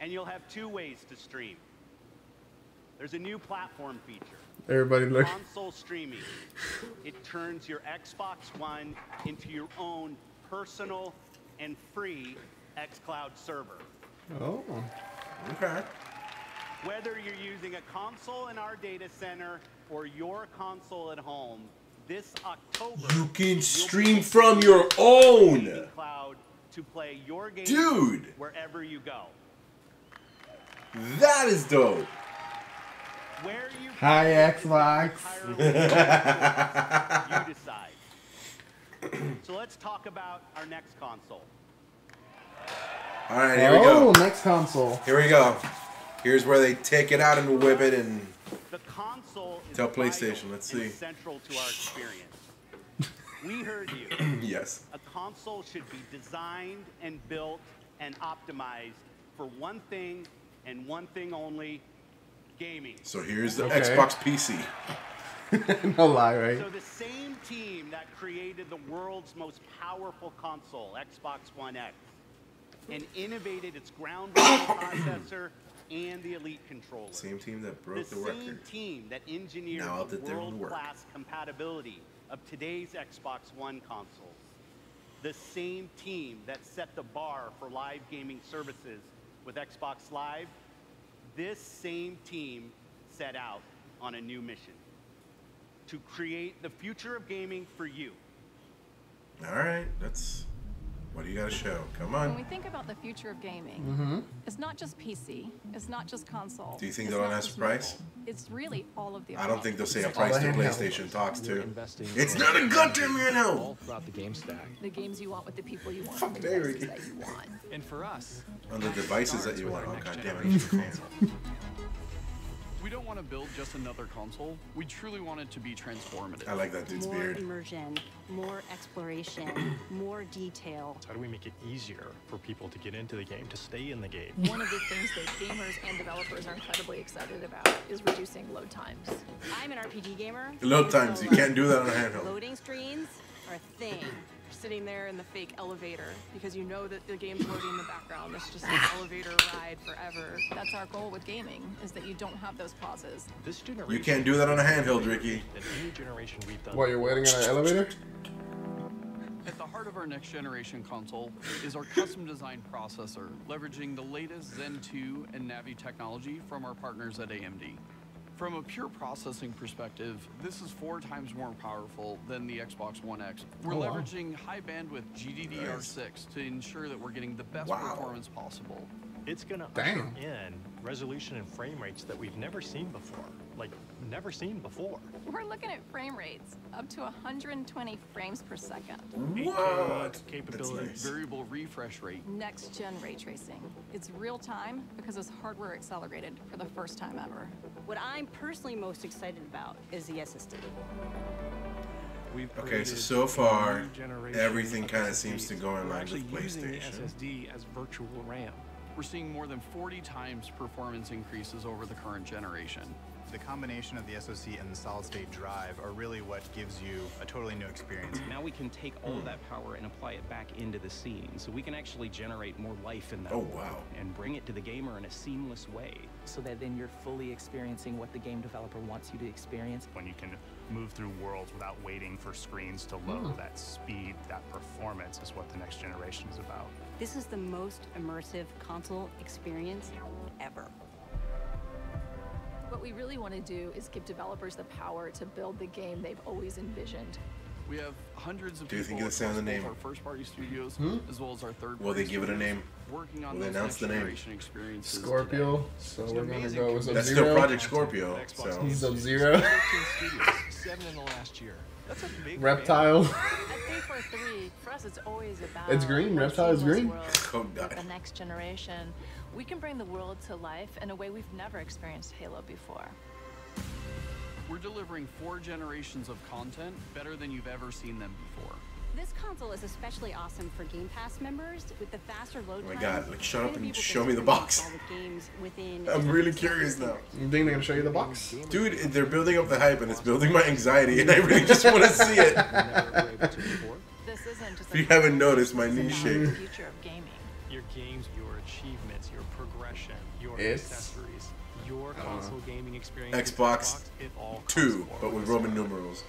Speaker 9: And you'll have two ways to stream. There's a new platform feature.
Speaker 2: Everybody look.
Speaker 9: Console streaming. It turns your Xbox One into your own personal and free xCloud server.
Speaker 2: Oh.
Speaker 1: Okay.
Speaker 9: Whether you're using a console in our data center or your console at home, this October
Speaker 1: You can stream from your own.
Speaker 9: cloud to play your game
Speaker 1: Dude.
Speaker 9: wherever you go.
Speaker 1: That is dope.
Speaker 9: Where you
Speaker 2: Hi, Xbox.
Speaker 9: you decide. so let's talk about our next console.
Speaker 1: All right, here we
Speaker 2: oh,
Speaker 1: go.
Speaker 2: next console.
Speaker 1: Here we go. Here's where they take it out and whip it and
Speaker 9: The console
Speaker 1: tell
Speaker 9: vital
Speaker 1: PlayStation. Let's see.
Speaker 9: central to our experience. we heard you.
Speaker 1: yes.
Speaker 9: A console should be designed and built and optimized for one thing and one thing only, gaming.
Speaker 1: So here's the
Speaker 2: Okay.
Speaker 1: Xbox PC.
Speaker 2: no lie, right?
Speaker 9: So the same team that created the world's most powerful console, Xbox One X, and innovated its groundbreaking processor and the Elite controller.
Speaker 1: Same team that broke
Speaker 9: the
Speaker 1: the
Speaker 9: same
Speaker 1: record.
Speaker 9: team that engineered
Speaker 1: Now
Speaker 9: the
Speaker 1: that they're in work.
Speaker 9: world-class compatibility of today's Xbox One consoles. The same team that set the bar for live gaming services with Xbox Live. This same team set out on a new mission to create the future of gaming for you.
Speaker 1: All right, that's what do you got to show? Come on.
Speaker 28: When we think about the future of gaming,
Speaker 1: Mhm.
Speaker 28: it's not just PC, it's not just console.
Speaker 1: Do you think they'll
Speaker 28: not
Speaker 1: announce
Speaker 28: just
Speaker 1: a price?
Speaker 28: mobile. It's really all of the
Speaker 1: I don't think they'll say a price
Speaker 28: all
Speaker 1: that
Speaker 28: the
Speaker 1: PlayStation talks to. It's not a goddamn handheld.
Speaker 21: all throughout the game stack.
Speaker 28: The games you want with the people you want.
Speaker 1: Fuck
Speaker 28: with the that you want.
Speaker 23: And for us,
Speaker 1: On the devices that you want.
Speaker 23: our
Speaker 1: Oh
Speaker 23: next
Speaker 1: god damn it!
Speaker 29: We don't want to build just another console. We truly want it to be transformative.
Speaker 1: I like that dude's
Speaker 30: more
Speaker 1: beard.
Speaker 30: immersion, more exploration, more detail.
Speaker 31: How do we make it easier for people to get into the game, to stay in the game?
Speaker 22: One of the things that gamers and developers are incredibly excited about is reducing load times.
Speaker 30: I'm an RPG gamer.
Speaker 1: Load times, you can't do that on a handheld.
Speaker 30: Loading screens are a thing.
Speaker 22: Sitting there in the fake elevator because you know that the game's loading in the background. It's just an elevator ride forever. That's our goal with gaming, is that you don't have those pauses.
Speaker 31: This generation
Speaker 1: You can't do that on a handheld, Ricky.
Speaker 31: The new generation we've done.
Speaker 2: What, you're waiting on an elevator?
Speaker 29: At the heart of our next generation console is our custom designed processor, leveraging the latest Zen 2 and Navi technology from our partners at AMD. From a pure processing perspective, this is four times more powerful than the Xbox One X. We're
Speaker 2: Oh, wow.
Speaker 29: leveraging high bandwidth GDDR6 to ensure that we're getting the best
Speaker 2: Wow.
Speaker 29: performance possible.
Speaker 31: It's gonna
Speaker 2: Damn.
Speaker 31: usher in resolution and frame rates that we've never seen before. Like, never seen before.
Speaker 22: We're looking at frame rates up to 120 frames per second.
Speaker 1: What?
Speaker 31: Capability.
Speaker 29: Variable refresh rate.
Speaker 22: Next gen ray tracing. It's real time because it's hardware accelerated for the first time ever.
Speaker 30: What I'm personally most excited about is the SSD.
Speaker 32: We've
Speaker 1: Okay, so so far, everything kind of seems to go in
Speaker 32: We're
Speaker 1: line
Speaker 32: actually
Speaker 1: with
Speaker 32: using the SSD as virtual RAM.
Speaker 29: We're seeing more than 40 times performance increases over the current generation.
Speaker 33: The combination of the SoC and the solid state drive are really what gives you a totally new experience.
Speaker 34: Now we can take all of that power and apply it back into the scene. So we can actually generate more life in that
Speaker 1: Oh, wow.
Speaker 34: and bring it to the gamer in a seamless way.
Speaker 35: so that then you're fully experiencing what the game developer wants you to experience.
Speaker 21: When you can move through worlds without waiting for screens to load,
Speaker 30: Hmm.
Speaker 21: that speed, that performance is what the next generation is about.
Speaker 30: This is the most immersive console experience ever.
Speaker 22: What we really want to do is give developers the power to build the game they've always envisioned.
Speaker 29: We have hundreds of
Speaker 1: Do you
Speaker 29: people
Speaker 1: think it's saying the
Speaker 29: across
Speaker 1: name?
Speaker 29: our first-party studios
Speaker 2: Hmm?
Speaker 29: as well as our third.
Speaker 1: Will they give it a name?
Speaker 29: Working on
Speaker 1: Will they announce the name?
Speaker 29: next-generation experiences
Speaker 2: Scorpio. So we're gonna go with Sub
Speaker 1: That's
Speaker 2: Zero.
Speaker 1: still Project Scorpio. So
Speaker 2: Sub Zero.
Speaker 31: Seven in the last year. That's a big
Speaker 2: Reptile.
Speaker 22: At 343, for us, it's always about
Speaker 2: It's green. Reptile is green.
Speaker 22: world
Speaker 1: Code
Speaker 22: the next generation. We can bring the world to life in a way we've never experienced Halo before.
Speaker 29: We're delivering four generations of content better than you've ever seen them before.
Speaker 30: This console is especially awesome for Game Pass members with the faster load
Speaker 1: Oh my
Speaker 30: times.
Speaker 1: God, like, shut up and
Speaker 30: able
Speaker 1: show me the box.
Speaker 30: all the games within
Speaker 1: I'm really
Speaker 30: few
Speaker 1: curious now.
Speaker 2: You think they're gonna show you the box?
Speaker 1: Dude, they're building up the hype and it's building my anxiety, and I really just want to see it.
Speaker 22: This isn't just
Speaker 1: If you haven't noticed, my knees
Speaker 22: about the
Speaker 1: shake.
Speaker 22: future of gaming.
Speaker 31: Your games, your achievements, your progression, your
Speaker 1: It's-
Speaker 31: accessories, your
Speaker 1: Uh,
Speaker 31: console gaming experience.
Speaker 1: Xbox
Speaker 31: it all
Speaker 1: Two, but with Roman numerals.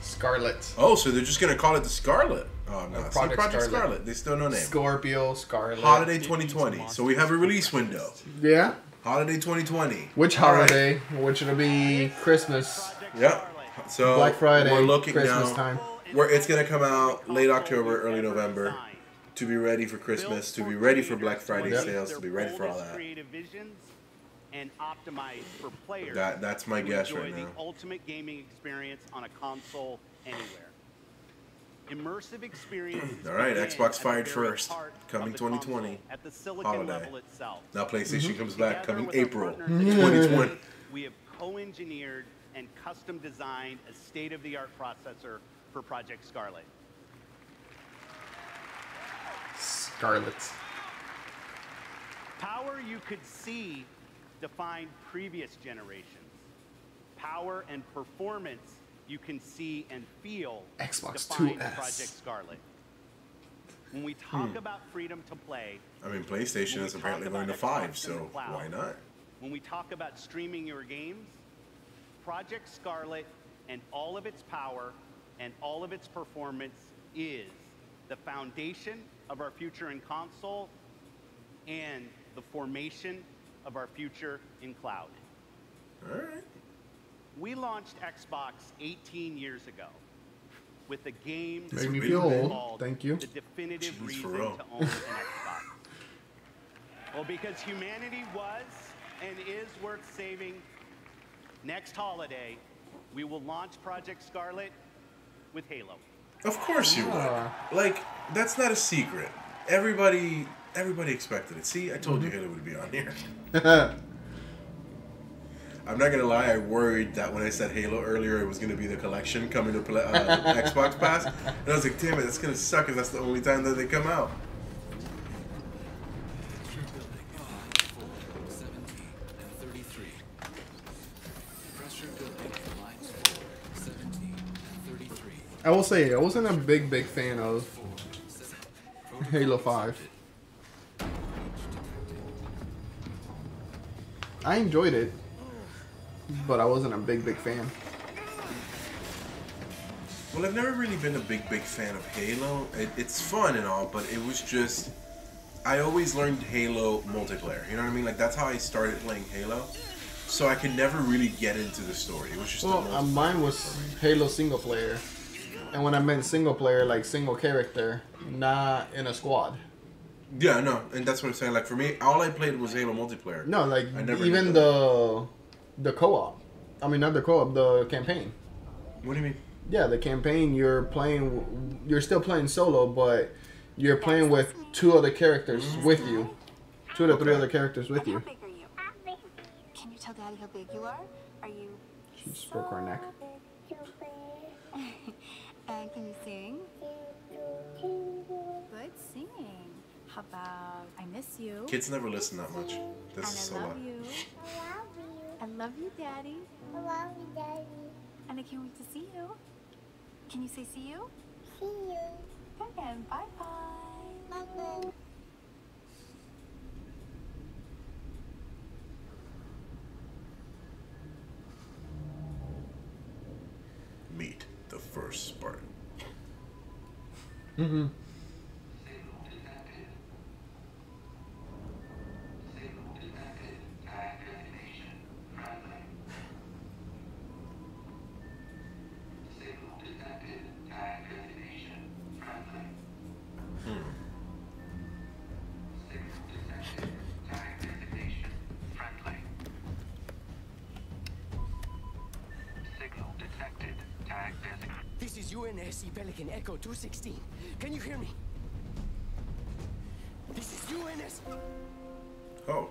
Speaker 2: Scarlet.
Speaker 1: Oh, so they're just gonna call it the Scarlet? Oh no,
Speaker 2: Uh,
Speaker 1: See, Project Scarlet. They still no name.
Speaker 2: Scorpio, Scarlet.
Speaker 1: Holiday 2020. So we have a release window.
Speaker 2: Yeah.
Speaker 1: Holiday 2020.
Speaker 2: Which
Speaker 1: All right.
Speaker 2: holiday? Which it'll be Christmas.
Speaker 1: Yep. So
Speaker 2: Black Friday,
Speaker 1: we're looking
Speaker 2: Christmas
Speaker 1: now.
Speaker 2: time.
Speaker 1: Where it's gonna come out late October, early November, to be ready for Christmas, to be ready for Black Friday
Speaker 9: Yep.
Speaker 1: sales, to be ready for all
Speaker 9: Boldest
Speaker 1: that.
Speaker 9: Creative visions and optimized for players.
Speaker 1: That- that's my guess
Speaker 9: enjoy
Speaker 1: right
Speaker 9: the
Speaker 1: now.
Speaker 9: ultimate gaming experience on a console anywhere. Immersive experiences.
Speaker 1: All right, Xbox fired first, coming 2020,
Speaker 9: at the silicon
Speaker 1: holiday.
Speaker 9: level itself.
Speaker 1: Now PlayStation
Speaker 2: Mm-hmm.
Speaker 1: comes back,
Speaker 9: Together
Speaker 1: coming April 2020.
Speaker 9: We have co-engineered and custom designed a state-of-the-art processor for Project Scarlet.
Speaker 2: Scarlet.
Speaker 9: Power you could see defined previous generations. Power and performance you can see and feel
Speaker 2: Xbox
Speaker 9: defined
Speaker 2: 2S.
Speaker 9: Project Scarlet. When we talk
Speaker 1: Hmm.
Speaker 9: about freedom to play,
Speaker 1: I mean, PlayStation is apparently going to five,
Speaker 9: Xbox in the
Speaker 1: so
Speaker 9: cloud,
Speaker 1: why not?
Speaker 9: When we talk about streaming your games, Project Scarlet and all of its power and all of its performance is the foundation of our future in console and the formation of our future in cloud.
Speaker 1: All right.
Speaker 9: We launched Xbox 18 years ago with a game
Speaker 2: Made me feel old.
Speaker 9: called
Speaker 2: Thank you.
Speaker 9: The definitive
Speaker 1: Jeez,
Speaker 9: reason
Speaker 1: for
Speaker 9: to
Speaker 1: real.
Speaker 9: own an Xbox. Well, because humanity was and is worth saving, next holiday we will launch Project Scarlet with Halo.
Speaker 1: Of course you
Speaker 2: Ah.
Speaker 1: would. Like that's not a secret. Everybody, everybody expected it. See, I told you
Speaker 2: Mm-hmm.
Speaker 1: Halo would be on here. I'm not gonna lie. I worried that when I said Halo earlier, it was gonna be the collection coming to play, uh, Xbox Pass, and I was like, damn it, that's gonna suck if that's the only time that they come out.
Speaker 17: 17 and 33. Pressure building in lines 4, 17 and 33.
Speaker 2: I will say I wasn't a big big fan of Halo Five. I enjoyed it, but I wasn't a big big fan.
Speaker 1: Well, I've never really been a big, big fan of Halo. It, it's fun and all, but it was just. I always learned Halo multiplayer. You know what I mean? Like, that's how I started playing Halo. So I could never really get into the story. It was just
Speaker 2: Well, uh, mine was Halo single player, and when I meant single player, like single character, not in a squad.
Speaker 1: Yeah, no, and that's what I'm saying. Like, for me, all I played was Halo multiplayer.
Speaker 2: No, like
Speaker 1: I never
Speaker 2: even the the co-op. I mean, not the co-op, the campaign.
Speaker 1: What do you mean?
Speaker 2: Yeah, the campaign. You're playing. You're still playing solo, but you're playing with two other characters mm-hmm. with you. Two to three other characters with you.
Speaker 36: Can you tell Daddy how big you are? Are you?
Speaker 2: She just broke her neck.
Speaker 36: How about I miss you?
Speaker 1: Kids never listen that much. This is so
Speaker 36: and I love you. I love you, Daddy. I love you, Daddy. And I can't wait to see you. Can you say see you? See you. Good. And bye bye. Bye bye.
Speaker 1: Meet the first Spartan.
Speaker 2: Mm-hmm.
Speaker 37: This is UNSC Pelican Echo 216. Can you hear me? This is UNS.
Speaker 1: Oh.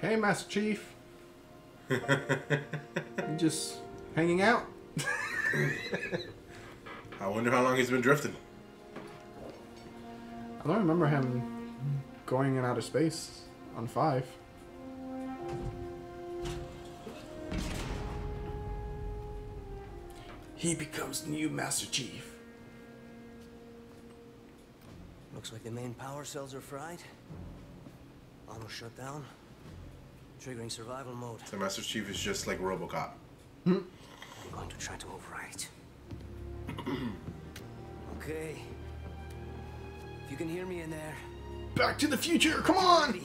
Speaker 2: Hey, Master Chief. Just hanging out?
Speaker 1: I wonder how long he's been drifting.
Speaker 2: I don't remember him going in outer space on five. He becomes new Master Chief.
Speaker 37: Looks like the main power cells are fried. Almost shut down. Triggering survival mode.
Speaker 1: The Master Chief is just like RoboCop. Hmm?
Speaker 37: I'm going to try to overwrite. okay. If you can hear me in there.
Speaker 2: Back to the future, come on!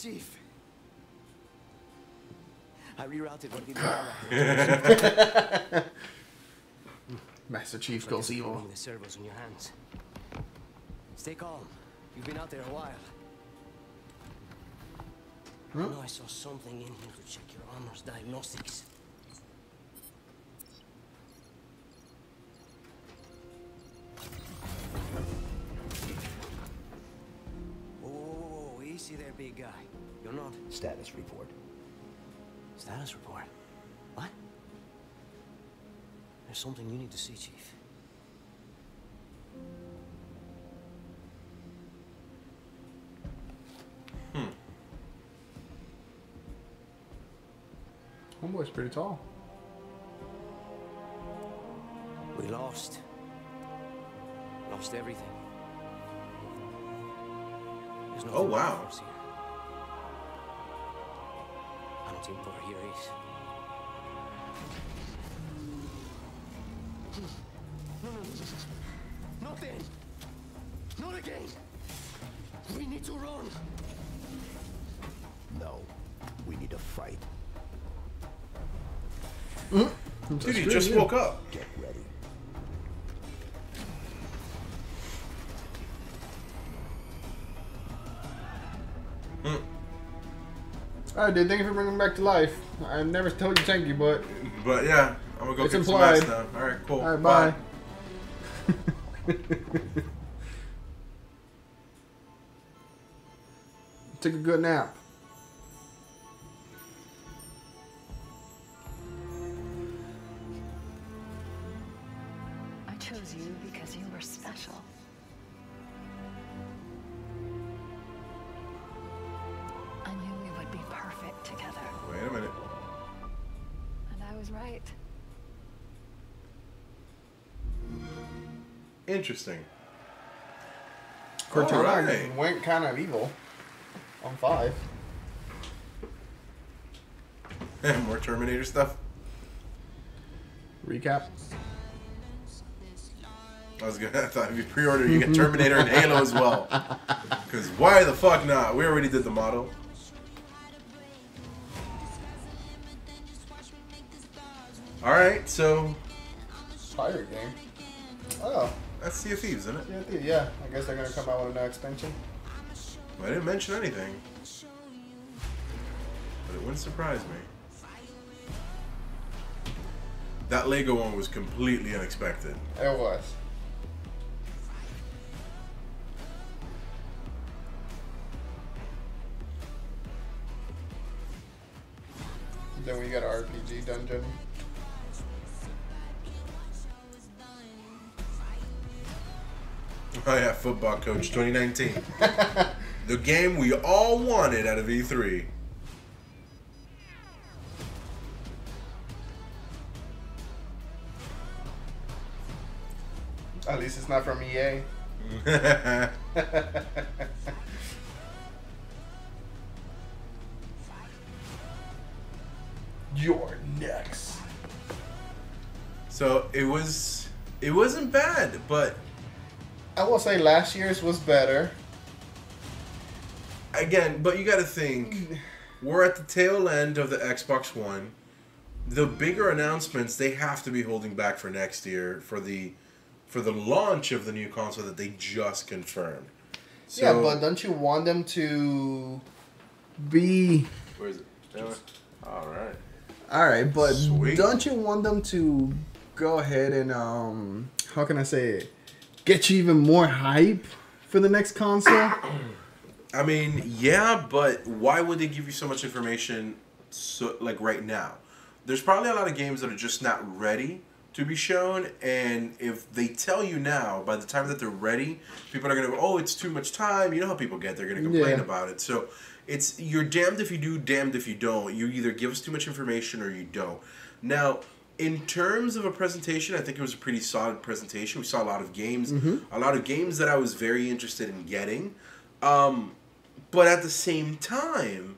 Speaker 37: Chief. I rerouted what we did.
Speaker 2: Master Chief
Speaker 37: Like
Speaker 2: goes
Speaker 37: you're
Speaker 2: evil.
Speaker 37: The servos in your hands. Stay calm. You've been out there a while. I know I saw something in here to check your armor's diagnostics. There's something you need to see, Chief. Hmm.
Speaker 2: Homeboy's pretty tall.
Speaker 37: We lost. Lost everything. There's
Speaker 1: Oh,
Speaker 37: nothing left
Speaker 1: wow.
Speaker 37: for us here. I don't even know where here is. No. Not then. Not again. We need to run.
Speaker 38: No. We need to fight. Mm.
Speaker 1: Dude, he just woke up.
Speaker 38: Get ready.
Speaker 2: Alright, dude, thank you for bringing me back to life. I never told you thank you, but.
Speaker 1: But yeah, I'm gonna go
Speaker 2: It's
Speaker 1: get some
Speaker 2: implied.
Speaker 1: ass now. Alright, cool.
Speaker 2: Alright, bye. Take a good nap.
Speaker 1: Interesting.
Speaker 2: Cortana
Speaker 1: Alright.
Speaker 2: went kind of evil on five.
Speaker 1: And More Terminator stuff.
Speaker 2: Recap.
Speaker 1: I was gonna. I thought if you pre-order, you get Terminator and Halo as well. Because why the fuck not? We already did the model. All right, so
Speaker 2: Pirate game.
Speaker 1: That's Sea of Thieves, isn't it?
Speaker 2: Yeah, I think- yeah. I guess they're gonna come out with an expansion.
Speaker 1: I didn't mention anything, but it wouldn't surprise me. That Lego one was completely unexpected.
Speaker 2: It was. Then we got RPG dungeon.
Speaker 1: Oh yeah, Football Coach 2019. the game we all wanted out of E E3.
Speaker 2: At least it's not from EA. You're next.
Speaker 1: So it was, it wasn't bad, but
Speaker 2: I will say last year's was better.
Speaker 1: again, but you got to think, we're at the tail end of the Xbox One. The bigger announcements they have to be holding back for next year for the, for the launch of the new console that they just confirmed. So,
Speaker 2: yeah, but don't you want them to be
Speaker 1: where is it? All right.
Speaker 2: all right? But
Speaker 1: Sweet.
Speaker 2: don't you want them to go ahead and um, how can I say it? Get you even more hype for the next console?
Speaker 1: I mean, yeah, but why would they give you so much information so like right now? There's probably a lot of games that are just not ready to be shown, and if they tell you now, by the time that they're ready, people are gonna go, "Oh, it's too much time." You know how people get; they're gonna complain
Speaker 2: Yeah.
Speaker 1: about it. So it's you're damned if you do, damned if you don't. You either give us too much information or you don't. Now, in terms of a presentation, I think it was a pretty solid presentation. We saw a lot of games,
Speaker 2: Mhm.
Speaker 1: a lot of games that I was very interested in getting. Um, but at the same time,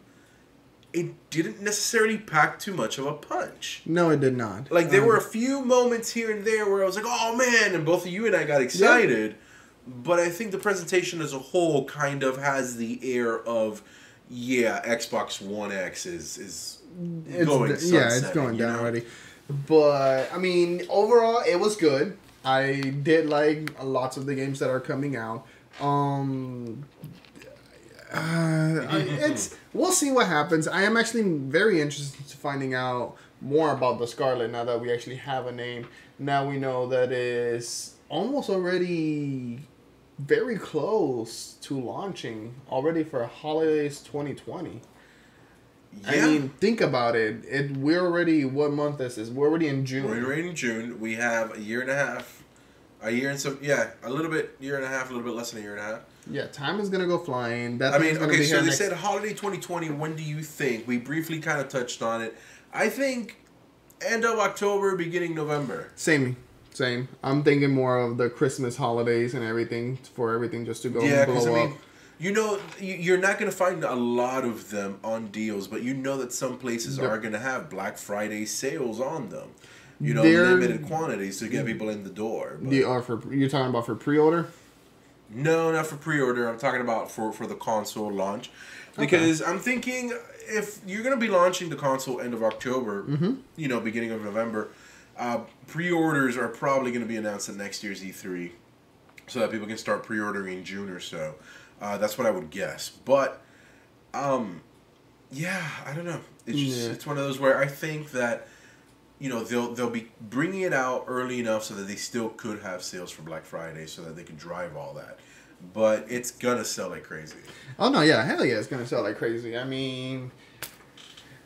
Speaker 1: it didn't necessarily pack too much of a punch.
Speaker 2: No, it did not.
Speaker 1: Like there
Speaker 2: Um,
Speaker 1: were a few moments here and there where I was like, "Oh man!" and both of you and I got excited. But I think the presentation as a whole kind of has the air of, yeah, Xbox One X is is
Speaker 2: it's
Speaker 1: going
Speaker 2: d- yeah, it's going down
Speaker 1: know?
Speaker 2: already. But I mean, overall, it was good. I did like lots of the games that are coming out. Um, uh, it's we'll see what happens. I am actually very interested to finding out more about the Scarlett now that we actually have a name. Now we know that is almost already very close to launching already for holidays 2020. I mean, think about it. It we're already what month this is this? We're already in June.
Speaker 1: We're already in June. We have a year and a half, a year and some, yeah, a little bit, year and a half, a little bit less than a year and a half.
Speaker 2: Yeah, time is gonna go flying. That
Speaker 1: I mean, okay, so they
Speaker 2: next-
Speaker 1: said holiday 2020. When do you think? We briefly kind of touched on it. I think end of October, beginning November.
Speaker 2: same, same. I'm thinking more of the Christmas holidays and everything for everything just to go
Speaker 1: yeah,
Speaker 2: blow
Speaker 1: because I
Speaker 2: up.
Speaker 1: You know, you- you're not going to find a lot of them on deals, but you know that some places
Speaker 2: They're-
Speaker 1: going to have Black Friday sales on them. You know,
Speaker 2: They're-
Speaker 1: limited quantities to get people in the door. But
Speaker 2: the are for you're talking about for pre-order.
Speaker 1: No, not for pre-order. I'm talking about for for the console launch, because I'm thinking if you're gonna be launching the console end of October,
Speaker 2: Mhm.
Speaker 1: you know, beginning of November, uh, pre-orders are probably gonna be announced at next year's E3, so that people can start pre-ordering in June or so. Uh, that's what I would guess. But, um, yeah, I don't know. It's just
Speaker 2: Yeah.
Speaker 1: it's one of those where I think that. You know they'll they'll be bringing it out early enough so that they still could have sales for Black Friday, so that they could drive all that. but it's gonna sell like crazy.
Speaker 2: Oh no, yeah, hell yeah, it's gonna sell like crazy. I mean,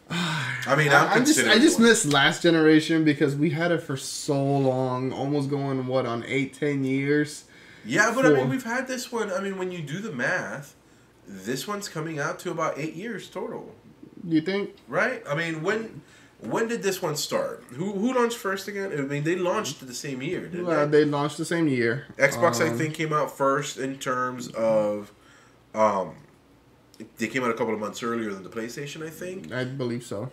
Speaker 1: I mean, I'm,
Speaker 2: I, am just I just
Speaker 1: one.
Speaker 2: miss last generation because we had it for so long, almost going what on eight, ten years.
Speaker 1: Yeah, but I mean, we've had this one. I mean, when you do the math, this one's coming out to about eight years total,
Speaker 2: You think?
Speaker 1: right? I mean, when when did this one start? Who who launched first again? I mean, they launched the same year, didn't
Speaker 2: Well,
Speaker 1: they?
Speaker 2: they launched the same year.
Speaker 1: Xbox, I
Speaker 2: Um,
Speaker 1: think, came out first in terms of, um, they came out a couple of months earlier than the PlayStation, I think.
Speaker 2: I believe so,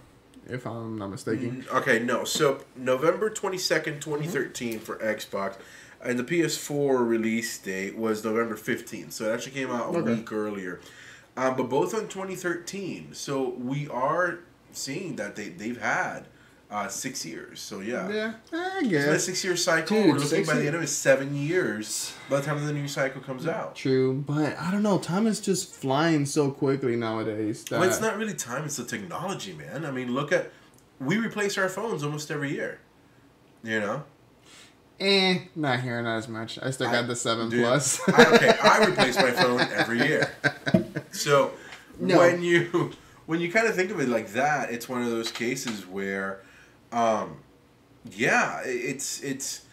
Speaker 2: if I'm not mistaken.
Speaker 1: Mm, Okay, no. So November twenty second, twenty thirteen for Xbox, and the PS4 release date was November fifteenth. So it actually came out a
Speaker 2: Okay.
Speaker 1: week earlier. Um, but both on twenty thirteen. So we are seeing that they they've had uh, six years. So yeah.
Speaker 2: Yeah, I
Speaker 1: So that six year cycle,
Speaker 2: Dude,
Speaker 1: we're looking by the end of it seven years by the time the new cycle comes out.
Speaker 2: True, but I don't know. Time is just flying so quickly nowadays. That
Speaker 1: Well, it's not really time; it's the technology, man. I mean, look at we replace our phones almost every year. You know.
Speaker 2: Eh, not here, not as much. I still got the seven
Speaker 1: Dude,
Speaker 2: plus.
Speaker 1: I, okay, I replace my phone every year. So
Speaker 2: No.
Speaker 1: when you when you kind of think of it like that, it's one of those cases where, um, yeah, it's it's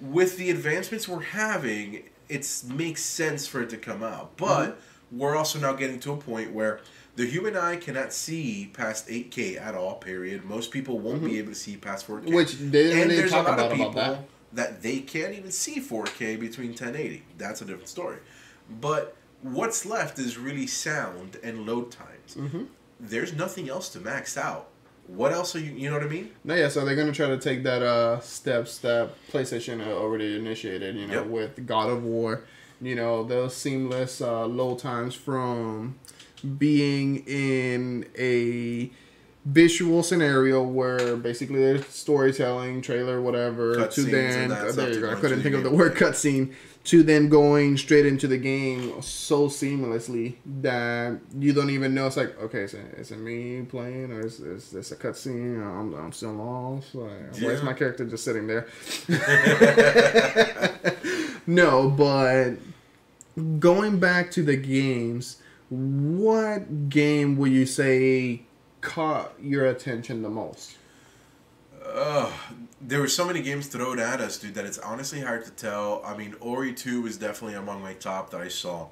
Speaker 1: with the advancements we're having, it makes sense for it to come out. But
Speaker 2: Mm-hmm.
Speaker 1: we're also now getting to a point where the human eye cannot see past 8K at all. Period. Most people won't be
Speaker 2: Mhm.
Speaker 1: able to see past 4K.
Speaker 2: Which they didn't
Speaker 1: and there's
Speaker 2: talk
Speaker 1: a lot
Speaker 2: about-
Speaker 1: of people
Speaker 2: that.
Speaker 1: they can't even see 4K between 1080. That's a different story. But what's left is really sound and load times.
Speaker 2: Mm-hmm.
Speaker 1: There's nothing else to max out. What else are you? You know what I mean?
Speaker 2: No, yeah, so they're gonna try to take that uh steps that PlayStation already initiated, you know,
Speaker 1: Yep.
Speaker 2: with God of War, you know, those seamless uh, load times from being in a visual scenario where basically there's storytelling, trailer, whatever,
Speaker 1: Cutscenes
Speaker 2: to then uh, there you go. I couldn't think of the word cutscene to then going straight into the game so seamlessly that you don't even know. It's like, okay, is it, is it me playing or is, is this a cutscene? I'm, I'm still lost. Like, Where's
Speaker 1: Yeah.
Speaker 2: my character just sitting there? no, but going back to the games, what game would you say caught your attention the most?
Speaker 1: Ugh, there were so many games thrown at us, dude, that it's honestly hard to tell. I mean, Ori 2 was definitely among my top that I saw.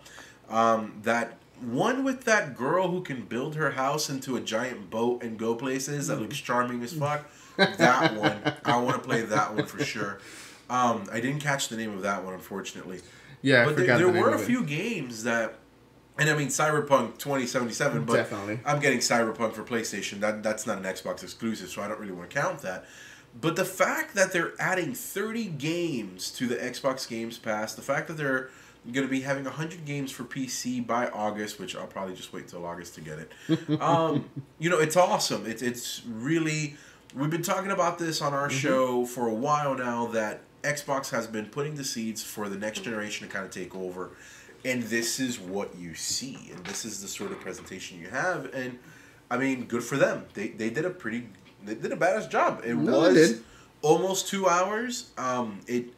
Speaker 1: Um, that one with that girl who can build her house into a giant boat and go places that looks charming as fuck. That one. I want to play that one for sure. Um, I didn't catch the name of that one, unfortunately.
Speaker 2: Yeah, I
Speaker 1: but there,
Speaker 2: forgot
Speaker 1: there
Speaker 2: the name
Speaker 1: were a few games that, and I mean Cyberpunk 2077, but
Speaker 2: Definitely.
Speaker 1: I'm getting Cyberpunk for PlayStation. That that's not an Xbox exclusive, so I don't really want to count that. But the fact that they're adding 30 games to the Xbox Games Pass, the fact that they're going to be having 100 games for PC by August, which I'll probably just wait till August to get it. Um, you know, it's awesome. It's it's really we've been talking about this on our
Speaker 2: Mhm.
Speaker 1: show for a while now that Xbox has been putting the seeds for the next generation to kind of take over. And this is what you see, and this is the sort of presentation you have. And I mean, good for them. They they did a pretty they did a badass job. It
Speaker 2: No,
Speaker 1: was almost two hours. Um, it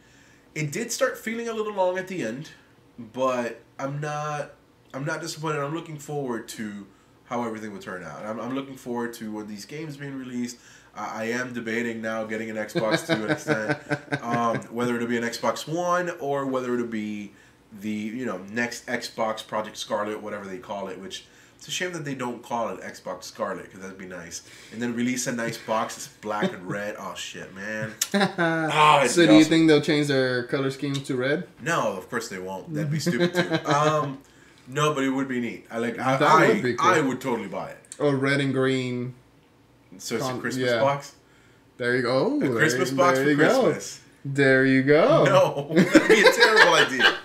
Speaker 1: it did start feeling a little long at the end, but I'm not I'm not disappointed. I'm looking forward to how everything will turn out. I'm, I'm looking forward to when these games being released. I I am debating now getting an Xbox to an extent, um, whether it'll be an Xbox One or whether it'll be the you know next Xbox Project Scarlett, whatever they call it. Which it's a shame that they don't call it Xbox Scarlett because that'd be nice. And then release a nice box that's black and red. Oh shit, man. Oh,
Speaker 2: so do you think they'll change their color scheme to red?
Speaker 1: No, of course they won't. That'd be stupid too. Um, no, but it would be neat. I like. I,
Speaker 2: That
Speaker 1: I,
Speaker 2: would be cool.
Speaker 1: I would totally buy it.
Speaker 2: Or red and green.
Speaker 1: So it's a Christmas
Speaker 2: yeah.
Speaker 1: box.
Speaker 2: There you go.
Speaker 1: A
Speaker 2: There-
Speaker 1: Christmas box
Speaker 2: there
Speaker 1: for
Speaker 2: you go.
Speaker 1: Christmas.
Speaker 2: There you go.
Speaker 1: No, that'd be a terrible idea.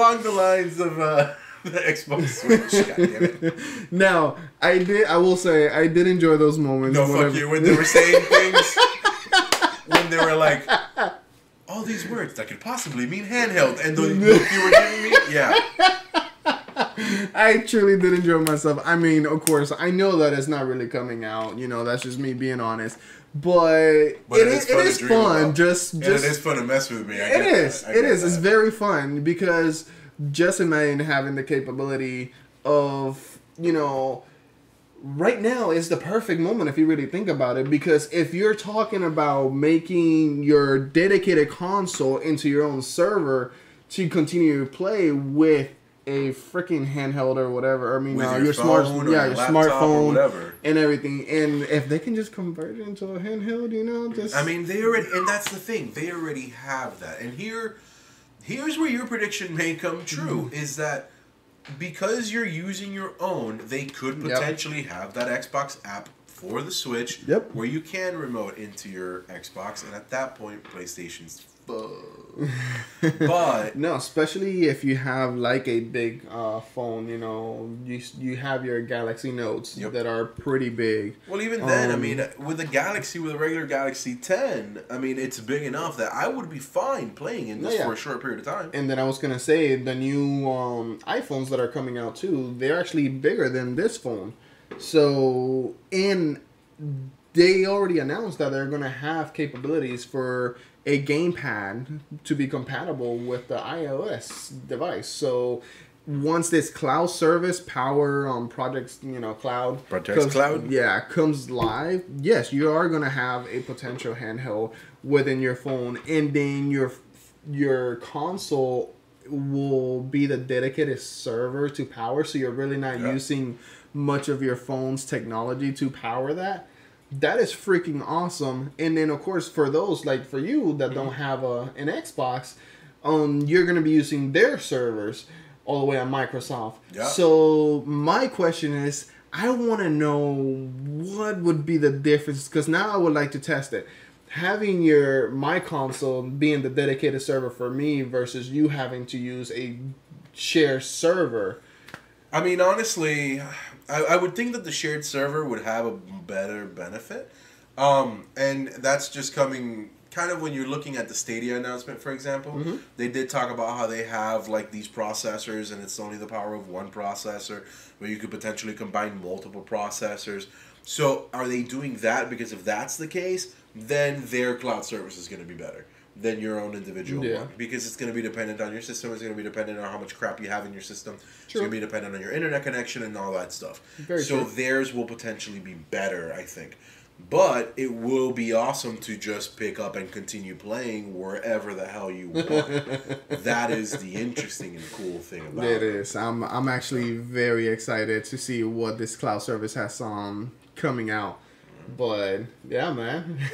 Speaker 1: Along the lines of uh, the Xbox Switch. God damn it.
Speaker 2: Now, I did. I will say, I did enjoy those moments.
Speaker 1: No, fuck
Speaker 2: whenever-
Speaker 1: you. When they were saying things, when they were like, all these words that could possibly mean handheld, and the look you were giving me, yeah.
Speaker 2: I truly did enjoy myself. I mean, of course, I know that it's not really coming out. You know, that's just me being honest. But,
Speaker 1: But
Speaker 2: it is, it
Speaker 1: fun to
Speaker 2: is fun. Just,
Speaker 1: And
Speaker 2: just
Speaker 1: it is fun to mess with me. I
Speaker 2: it is.
Speaker 1: that.
Speaker 2: It is. It's very fun because just imagine having the capability of you know right now is the perfect moment if you really think about it because if you're talking about making your dedicated console into your own server to continue to play with a freaking handheld or whatever. I mean,
Speaker 1: With
Speaker 2: uh,
Speaker 1: your
Speaker 2: your, smart,
Speaker 1: or
Speaker 2: yeah,
Speaker 1: your
Speaker 2: your smartphone,
Speaker 1: whatever.
Speaker 2: and everything. And if they can just convert it into a handheld, you know, just
Speaker 1: I mean, they already, and that's the thing. They already have that. And here, here's where your prediction may come true:
Speaker 2: Mm-hmm.
Speaker 1: is that because you're using your own, they could
Speaker 2: Yep.
Speaker 1: potentially have that Xbox app for the Switch,
Speaker 2: Yep.
Speaker 1: where you can remote into your Xbox, and at that point, PlayStation's. but
Speaker 2: no, especially if you have like a big uh, phone, you know, you you have your Galaxy Notes that are pretty big.
Speaker 1: Well, even then, I
Speaker 2: Um,
Speaker 1: mean, with the Galaxy, with a regular Galaxy 10, I mean, it's big enough that I would be fine playing in this
Speaker 2: Yeah.
Speaker 1: for a short period of time.
Speaker 2: And then I was gonna say the new um, iPhones that are coming out too, they're actually bigger than this phone. So and they already announced that they're gonna have capabilities for a gamepad to be compatible with the iOS device. So once this cloud service power on projects, you know, cloud
Speaker 1: Projects
Speaker 2: comes-
Speaker 1: Cloud?
Speaker 2: yeah, comes live, yes, you are gonna have a potential handheld within your phone, and then your your console will be the dedicated server to power. So you're really not
Speaker 1: Yeah.
Speaker 2: using much of your phone's technology to power that. That is freaking awesome. And then of course for those like for you that don't have a an Xbox, um, you're gonna be using their servers all the way on Microsoft.
Speaker 1: Yeah.
Speaker 2: So my question is, I want to know what would be the difference because now I would like to test it. Having your my console being the dedicated server for me versus you having to use a share server.
Speaker 1: I mean, honestly, I, I would think that the shared server would have a better benefit. Um, and that's just coming kind of when you're looking at the Stadia announcement, for example.
Speaker 2: Mhm.
Speaker 1: They did talk about how they have like these processors and it's only the power of one processor, where you could potentially combine multiple processors. So are they doing that? Because if that's the case, then their cloud service is going to be better than your own individual
Speaker 2: Yeah.
Speaker 1: one because it's going to be dependent on your system. It's going to be dependent on how much crap you have in your system. It's going to be dependent on your internet connection and all that stuff.
Speaker 2: Very
Speaker 1: so
Speaker 2: true.
Speaker 1: theirs will potentially be better, I think. But it will be awesome to just pick up and continue playing wherever the hell you want. that is the interesting and cool thing about
Speaker 2: It
Speaker 1: it.
Speaker 2: is. I'm I'm actually very excited to see what this cloud service has um coming out. But yeah, man.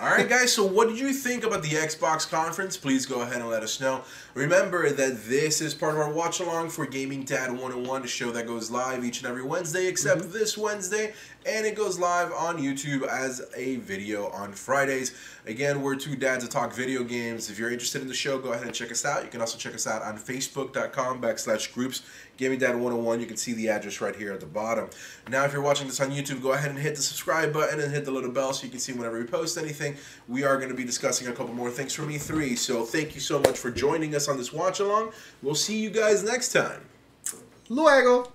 Speaker 1: All right, guys. So, what did you think about the Xbox conference? Please go ahead and let us know. Remember that this is part of our watch along for Gaming Dad 101, a show that goes live each and every Wednesday, except mm-hmm. this Wednesday, and it goes live on YouTube as a video on Fridays. Again, we're two dads that talk video games. If you're interested in the show, go ahead and check us out. You can also check us out on Facebook.com backslash groups Gaming Dad 101. You can see the address right here at the bottom. Now, if you're watching this on YouTube, go ahead and hit the subscribe button and hit the little bell so you can see whenever we post anything. We are going to be discussing a couple more things from E3. So thank you so much for joining us on this watch along. We'll see you guys next time.
Speaker 2: Luego.